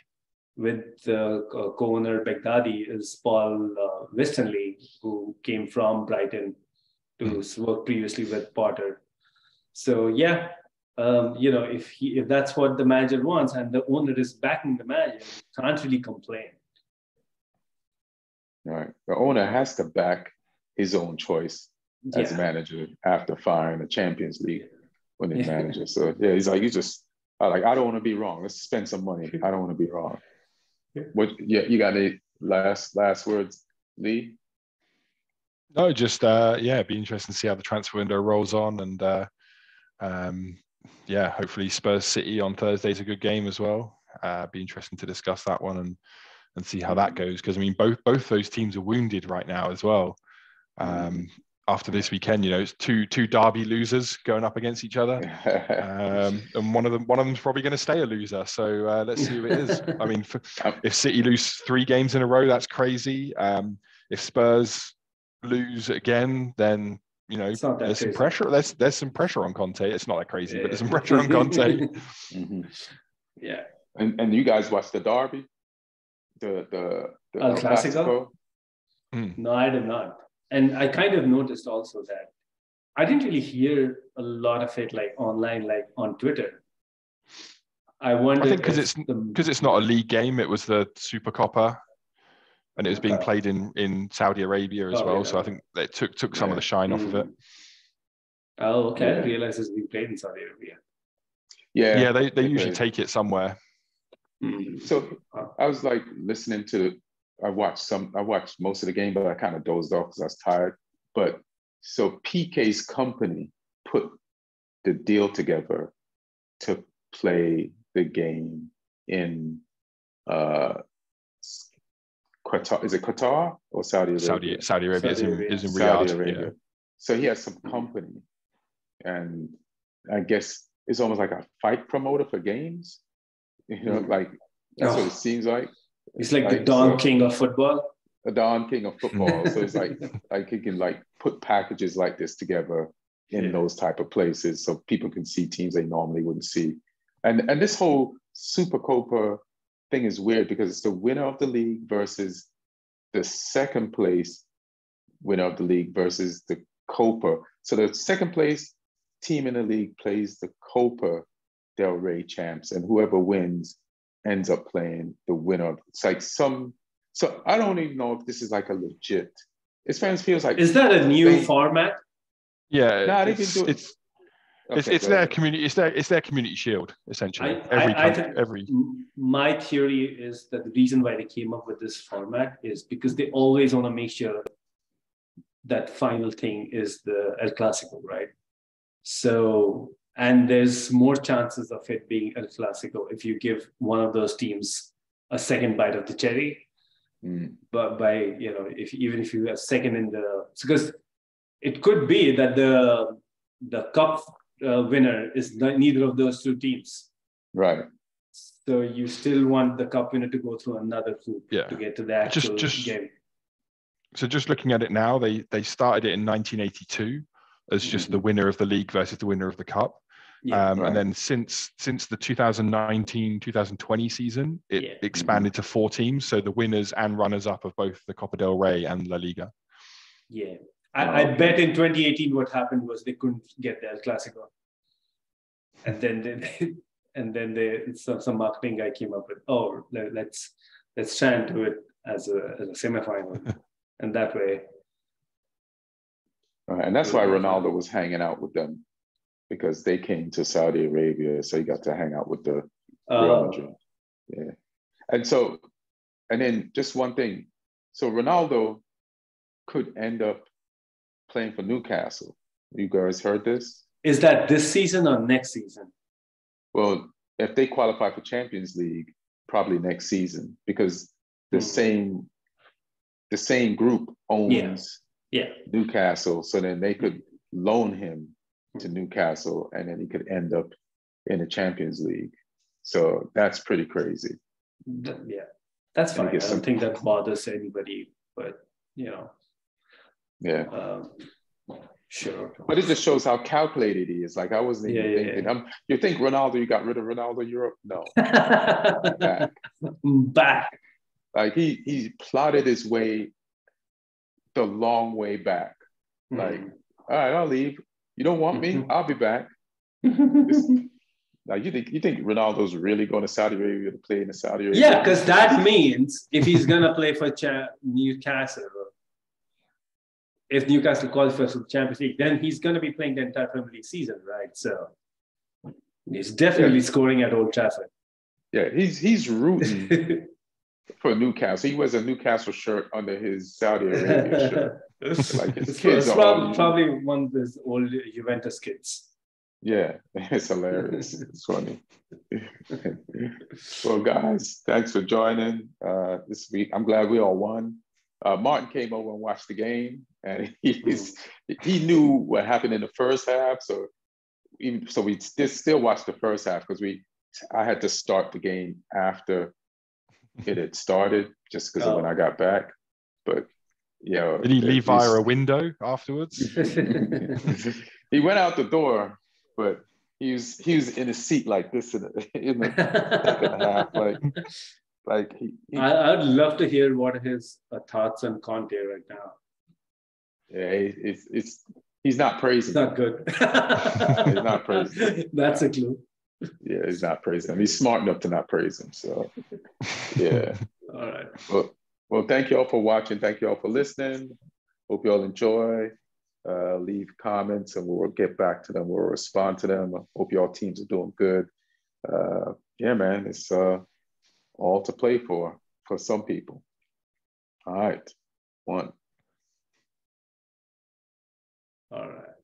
with uh, co-owner Baghdadi is Paul uh, Winstanley, who came from Brighton to mm. work previously with Potter. So yeah, um, you know, if he if that's what the manager wants and the owner is backing the manager, can't really complain. Right. The owner has to back his own choice as yeah. manager after firing the Champions League winning yeah. (laughs) manager. So yeah, he's like, you just I like I don't want to be wrong. Let's spend some money. I don't want to be wrong. (laughs) What? Yeah, you got any last last words, Lee? No, just uh, yeah, be interesting to see how the transfer window rolls on, and uh, um, yeah, hopefully Spurs City on Thursday is a good game as well. Uh, be interesting to discuss that one and and see how that goes because I mean both both those teams are wounded right now as well. Um, after this weekend, you know, it's two two derby losers going up against each other, (laughs) um, and one of them one of them's probably going to stay a loser. So uh, let's see who it is. I mean, for, (laughs) if City lose three games in a row, that's crazy. Um, if Spurs lose again, then you know, there's crazy. some pressure. There's there's some pressure on Conte. It's not that crazy, yeah. but there's some pressure on Conte. (laughs) (laughs) mm-hmm. Yeah. And and you guys watched the derby, the the, the El Clasico. Mm. No, I did not. And I kind of noticed also that I didn't really hear a lot of it like online, like on Twitter. I wonder. I think because it's because it's not a league game. It was the Super Copa, and it was being played in in Saudi Arabia as oh, well. Yeah. So I think it took took some yeah. of the shine mm-hmm. off of it. Oh, okay. Yeah. I realize it's being played in Saudi Arabia. Yeah, yeah. They they usually take it somewhere. Mm-hmm. So I was like listening to. I watched some. I watched most of the game, but I kind of dozed off because I was tired. But so Piqué's company put the deal together to play the game in uh, Qatar. Is it Qatar or Saudi Arabia? Saudi, Saudi Arabia, Saudi Arabia. Is, in, is in Riyadh. Saudi Arabia. Yeah. So he has some company, and I guess it's almost like a fight promoter for games. You know, mm. like that's oh. what it seems like. He's like, like the Don so, King of football. The Don King of football. (laughs) so it's like like he can like put packages like this together in yeah. those type of places so people can see teams they normally wouldn't see. And and this whole Super Copa thing is weird because it's the winner of the league versus the second place winner of the league versus the Copa. So the second place team in the league plays the Copa del Rey champs, and whoever wins ends up playing the winner. It's like some. So I don't even know if this is like a legit. It feels like. Is that a new format? Yeah, No, nah, it's, it's, Okay, it's, it's their community. It's their it's their community shield essentially. I, every I, I every. My theory is that the reason why they came up with this format is because they always want to make sure that final thing is the El Clasico, right? So and there's more chances of it being El Clasico if you give one of those teams a second bite of the cherry. Mm. But by you know, if even if you are second in the because it could be that the the cup uh, winner is neither of those two teams. Right. So you still want the cup winner to go through another hoop yeah. to get to the actual just, just, game. So just looking at it now, they they started it in 1982 as just mm-hmm. the winner of the league versus the winner of the cup. Yeah, um, right. And then since since the 2019 2020 season, it yeah. expanded mm-hmm. to four teams. So the winners and runners up of both the Copa del Rey and La Liga. Yeah, I, I, bet in 2018 what happened was they couldn't get the El Clasico, and then they, (laughs) and then they some, some marketing guy came up with oh let's let's try and do it as a as a semifinal, (laughs) and that way. Right, and that's why Ronaldo was hanging out with them because they came to Saudi Arabia, so he got to hang out with the Real uh, Madrid. Yeah, and so, and then just one thing, so Ronaldo could end up playing for Newcastle. You guys heard this? Is that this season or next season? Well, if they qualify for Champions League, probably next season because the mm. same the same group owns yeah. yeah. Newcastle. So then they could loan him to Newcastle and then he could end up in the Champions League. So that's pretty crazy. Yeah, that's fine. I don't some... think that bothers anybody, but you know, yeah. Um, sure. But it just shows how calculated he is. Like I wasn't even yeah, thinking. Yeah. Um, you think Ronaldo? You got rid of Ronaldo Europe? No. (laughs) back. back. Like he he plotted his way the long way back. Mm. Like, all right, I'll leave. You don't want me? Mm-hmm. I'll be back. now (laughs) you think you think Ronaldo's really going to Saudi Arabia to play in the Saudi Arabia? Yeah, because that means if he's gonna play for Newcastle if Newcastle qualifies for the Champions League, then he's going to be playing the entire Premier League season, right? So he's definitely yeah. scoring at Old Trafford. Yeah, he's he's rooting (laughs) for Newcastle. He wears a Newcastle shirt under his Saudi Arabia shirt. (laughs) like his kids it's probably, probably one of those old Juventus kids. Yeah, (laughs) it's hilarious. it's funny. well, guys, thanks for joining uh, this week. I'm glad we all won. Uh, Martin came over and watched the game, and (laughs) he's, he knew what happened in the first half. So, even, so we still watched the first half because we I had to start the game after (laughs) it had started, just because oh. of when I got back. But Yeah. Did he leave via a window afterwards? (laughs) he went out the door, but he was he was in his seat like this in the, in the second half, like like he. he I, I'd love to hear what his uh, thoughts on Conte right now. yeah, he- it's it's he's not praising. It's not good. (laughs) He's not praising. (laughs) That's a clue. Yeah, he's not praising him. He's smart enough to not praise him. So yeah. (laughs) All right. Well, well, thank you all for watching. Thank you all for listening. Hope you all enjoy. Uh, leave comments and we'll get back to them. We'll respond to them. Hope y'all teams are doing good. Uh, yeah, man, it's uh, all to play for for some people. All right, one. All right.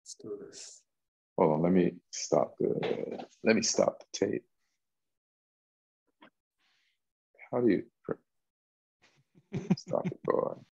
Let's do this. Hold on, let me stop the. Let me stop the tape. How do you (laughs) stop it, boy?